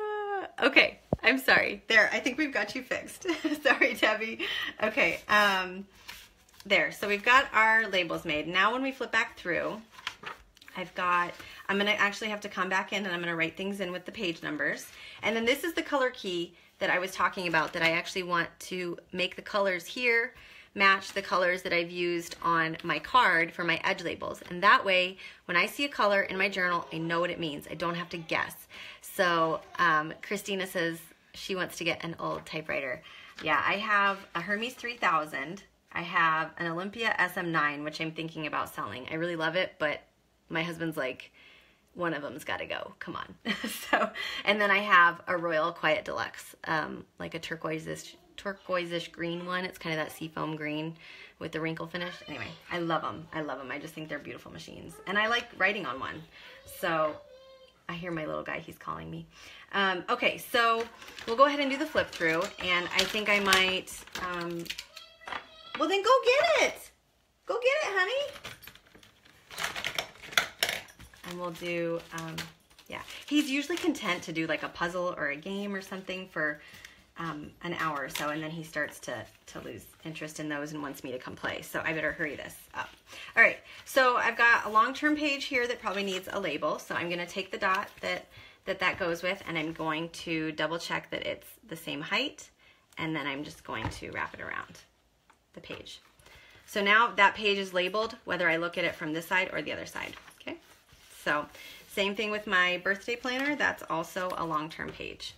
Uh, okay, I'm sorry. There, I think we've got you fixed. sorry, Debbie. Okay, um, there. So we've got our labels made. Now when we flip back through, I've got, I'm to actually have to come back in and I'm to write things in with the page numbers. And then this is the color key that I was talking about that I actually want to make the colors here match the colors that I've used on my card for my edge labels. And that way, when I see a color in my journal, I know what it means. I don't have to guess. So um, Christina says she wants to get an old typewriter. Yeah, I have a Hermes 3000. I have an Olympia SM9, which I'm thinking about selling. I really love it, but my husband's like, one of them's got to go. Come on. so, and then I have a Royal Quiet Deluxe, um, like a turquoise turquoise-ish green one. It's kind of that seafoam green with the wrinkle finish. Anyway, I love them. I love them. I just think they're beautiful machines. And I like writing on one. So I hear my little guy. He's calling me. Um, okay, so we'll go ahead and do the flip through. And I think I might... Um, well, then go get it. Go get it, honey. And we'll do... Um, yeah, he's usually content to do like a puzzle or a game or something for um, an hour or so, and then he starts to, to lose interest in those and wants me to come play. So I better hurry this up. All right, so I've got a long-term page here that probably needs a label. So I'm gonna take the dot that, that that goes with, and I'm going to double check that it's the same height, and then I'm just going to wrap it around the page. So now that page is labeled, whether I look at it from this side or the other side, okay? So same thing with my birthday planner, that's also a long-term page.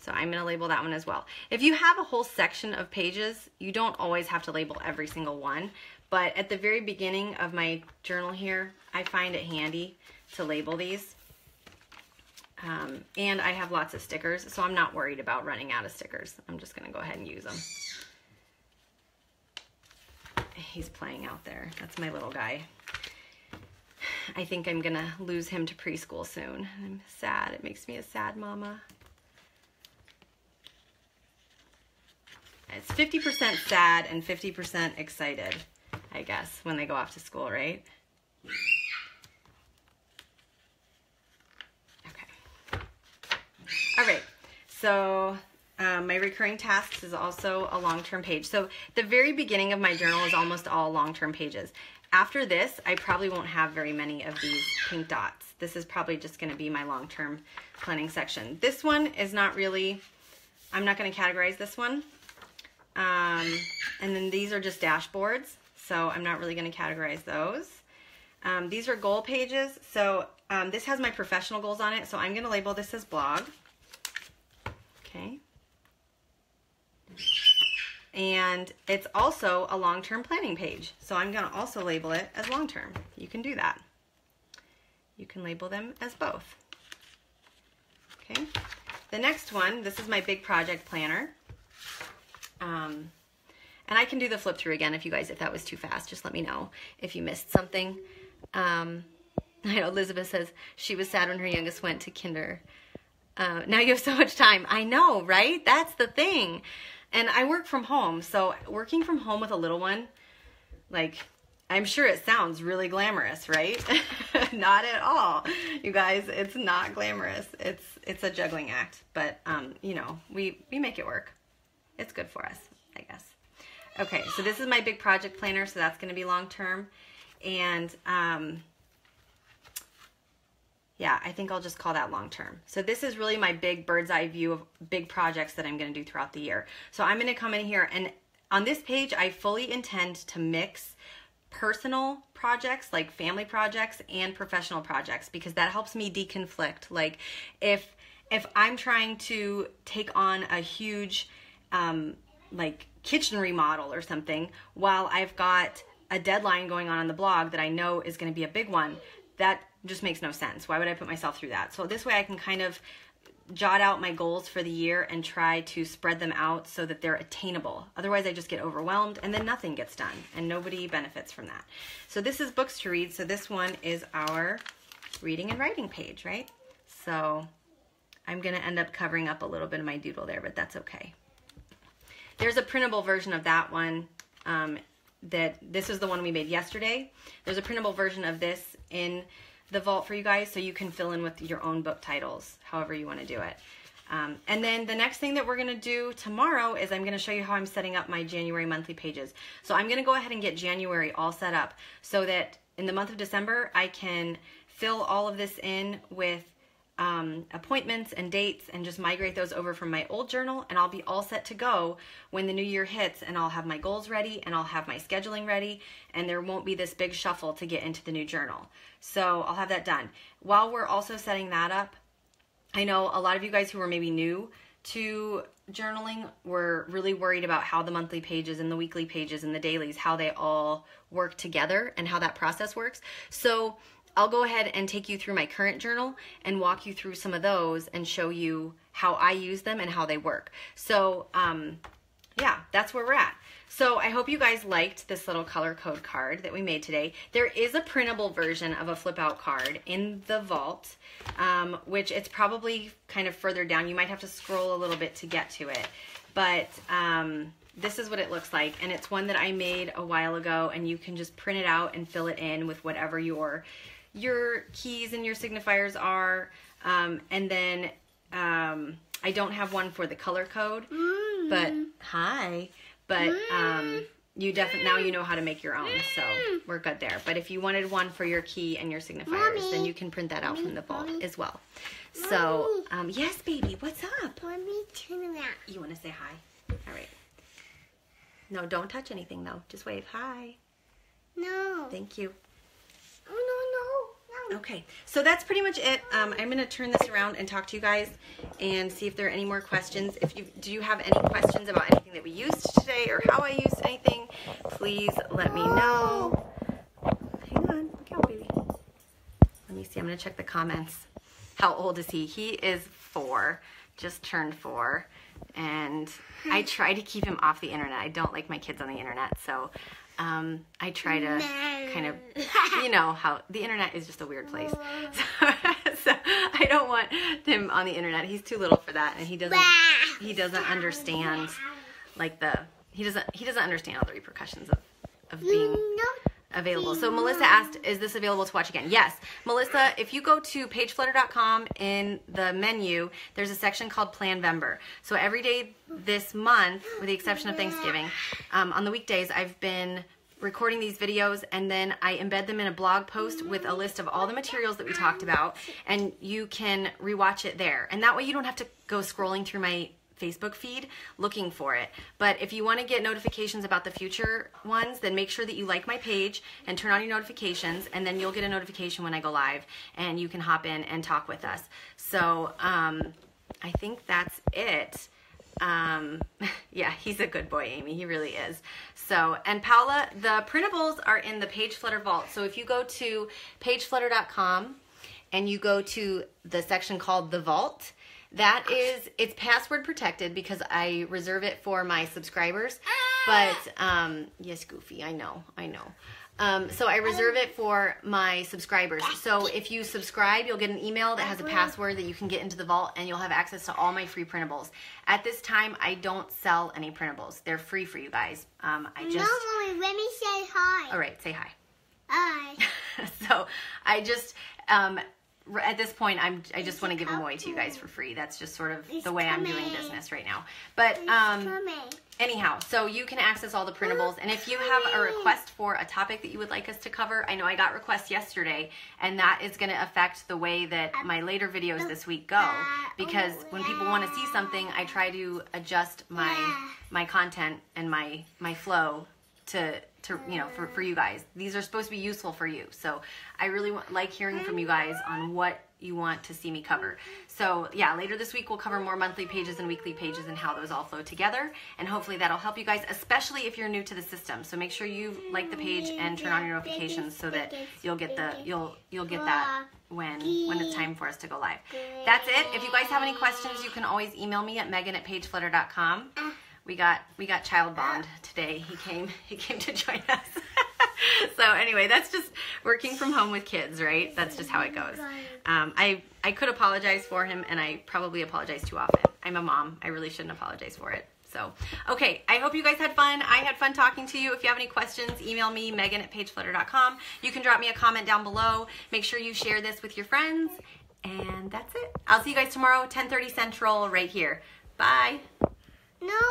So I'm to label that one as well. If you have a whole section of pages, you don't always have to label every single one. But at the very beginning of my journal here, I find it handy to label these. Um, and I have lots of stickers, so I'm not worried about running out of stickers. I'm just to go ahead and use them. He's playing out there. That's my little guy. I think I'm to lose him to preschool soon. I'm sad. It makes me a sad mama. It's 50% sad and 50% excited, I guess, when they go off to school, right? Okay. All right, so um, my recurring tasks is also a long-term page. So the very beginning of my journal is almost all long-term pages. After this, I probably won't have very many of these pink dots. This is probably just gonna be my long-term planning section. This one is not really, I'm not gonna categorize this one um, and then these are just dashboards, so I'm not really going to categorize those. Um, these are goal pages, so um, this has my professional goals on it, so I'm going to label this as blog. Okay. And it's also a long-term planning page, so I'm going to also label it as long-term. You can do that. You can label them as both. Okay. The next one, this is my big project planner. Um, and I can do the flip through again if you guys, if that was too fast, just let me know if you missed something. Um, I know Elizabeth says she was sad when her youngest went to kinder. Uh, now you have so much time. I know, right? That's the thing. And I work from home. So working from home with a little one, like I'm sure it sounds really glamorous, right? not at all. You guys, it's not glamorous. It's it's a juggling act, but um, you know, we we make it work. It's good for us, I guess. Okay, so this is my big project planner, so that's going to be long term. And um yeah, I think I'll just call that long term. So this is really my big bird's eye view of big projects that I'm going to do throughout the year. So I'm going to come in here and on this page, I fully intend to mix personal projects like family projects and professional projects because that helps me deconflict. Like if if I'm trying to take on a huge um, like kitchen remodel or something while I've got a deadline going on on the blog that I know is going to be a big one, that just makes no sense. Why would I put myself through that? So this way I can kind of jot out my goals for the year and try to spread them out so that they're attainable. Otherwise, I just get overwhelmed and then nothing gets done and nobody benefits from that. So this is books to read. So this one is our reading and writing page, right? So I'm going to end up covering up a little bit of my doodle there, but that's okay. There's a printable version of that one um, that this is the one we made yesterday. There's a printable version of this in the vault for you guys so you can fill in with your own book titles, however you want to do it. Um, and then the next thing that we're going to do tomorrow is I'm going to show you how I'm setting up my January monthly pages. So I'm going to go ahead and get January all set up so that in the month of December I can fill all of this in with um, appointments and dates and just migrate those over from my old journal and I'll be all set to go when the new year hits and I'll have my goals ready and I'll have my scheduling ready and there won't be this big shuffle to get into the new journal. So I'll have that done. While we're also setting that up, I know a lot of you guys who are maybe new to journaling were really worried about how the monthly pages and the weekly pages and the dailies, how they all work together and how that process works. So I'll go ahead and take you through my current journal and walk you through some of those and show you how I use them and how they work. So, um, yeah, that's where we're at. So I hope you guys liked this little color code card that we made today. There is a printable version of a flip out card in the vault, um, which it's probably kind of further down. You might have to scroll a little bit to get to it. But um, this is what it looks like. And it's one that I made a while ago and you can just print it out and fill it in with whatever your your keys and your signifiers are. Um, and then um, I don't have one for the color code, but hi but um, you definitely now you know how to make your own, so we're good there. But if you wanted one for your key and your signifiers, Mommy. then you can print that out Mommy. from the vault Mommy. as well. So um, yes, baby, what's up? Let me turn. You want to say hi? All right. No, don't touch anything though. Just wave hi. No. Thank you. Oh no no. Okay, so that's pretty much it. Um, I'm going to turn this around and talk to you guys and see if there are any more questions. If you do you have any questions about anything that we used today or how I used anything, please let me know. Hang on, look out, baby. Let me see. I'm going to check the comments. How old is he? He is four, just turned four, and I try to keep him off the internet. I don't like my kids on the internet, so um, I try to kind of, you know, how the internet is just a weird place. So, so, I don't want him on the internet. He's too little for that, and he doesn't he doesn't understand like the he doesn't he doesn't understand all the repercussions of of being available. So Melissa asked, is this available to watch again? Yes. Melissa, if you go to pageflutter.com in the menu, there's a section called Planvember. So every day this month, with the exception of Thanksgiving, um, on the weekdays, I've been recording these videos and then I embed them in a blog post with a list of all the materials that we talked about and you can rewatch it there. And that way you don't have to go scrolling through my Facebook feed looking for it. But if you want to get notifications about the future ones, then make sure that you like my page and turn on your notifications, and then you'll get a notification when I go live, and you can hop in and talk with us. So um, I think that's it. Um, yeah, he's a good boy, Amy. He really is. So, and Paula, the printables are in the Page Flutter Vault. So if you go to pageflutter.com and you go to the section called The Vault, that is, it's password protected because I reserve it for my subscribers. But, um, yes, Goofy, I know, I know. Um, so I reserve it for my subscribers. So if you subscribe, you'll get an email that has a password that you can get into the vault and you'll have access to all my free printables. At this time, I don't sell any printables. They're free for you guys. Um, I just... No, Mommy, let me say hi. All right, say hi. I. so I just um, at this point I'm I just want to give them away to you guys for free. That's just sort of It's the way I'm doing business right now. But um, coming. anyhow, so you can access all the printables, and if you have a request for a topic that you would like us to cover, I know I got requests yesterday, and that is going to affect the way that my later videos this week go. Because when people want to see something, I try to adjust my my content and my my flow to to you know for, for you guys. These are supposed to be useful for you. So i really want, like hearing from you guys on what you want to see me cover. So yeah later this week we'll cover more monthly pages and weekly pages and how those all flow together. And hopefully that'll help you guys especially if you're new to the system. So make sure you like the page and turn on your notifications so that you'll get the you'll you'll get that when when it's time for us to go live. That's it. If you guys have any questions you can always email me at megan at pageflutter.com we got we got child bond today. He came he came to join us. so anyway, that's just working from home with kids, right? That's just how it goes. Um, I I could apologize for him, and I probably apologize too often. I'm a mom. I really shouldn't apologize for it. So, okay, I hope you guys had fun. I had fun talking to you. If you have any questions, email me, megan at pageflutter.com. You can drop me a comment down below. Make sure you share this with your friends. And that's it. I'll see you guys tomorrow, 10.30 Central, right here. Bye. No.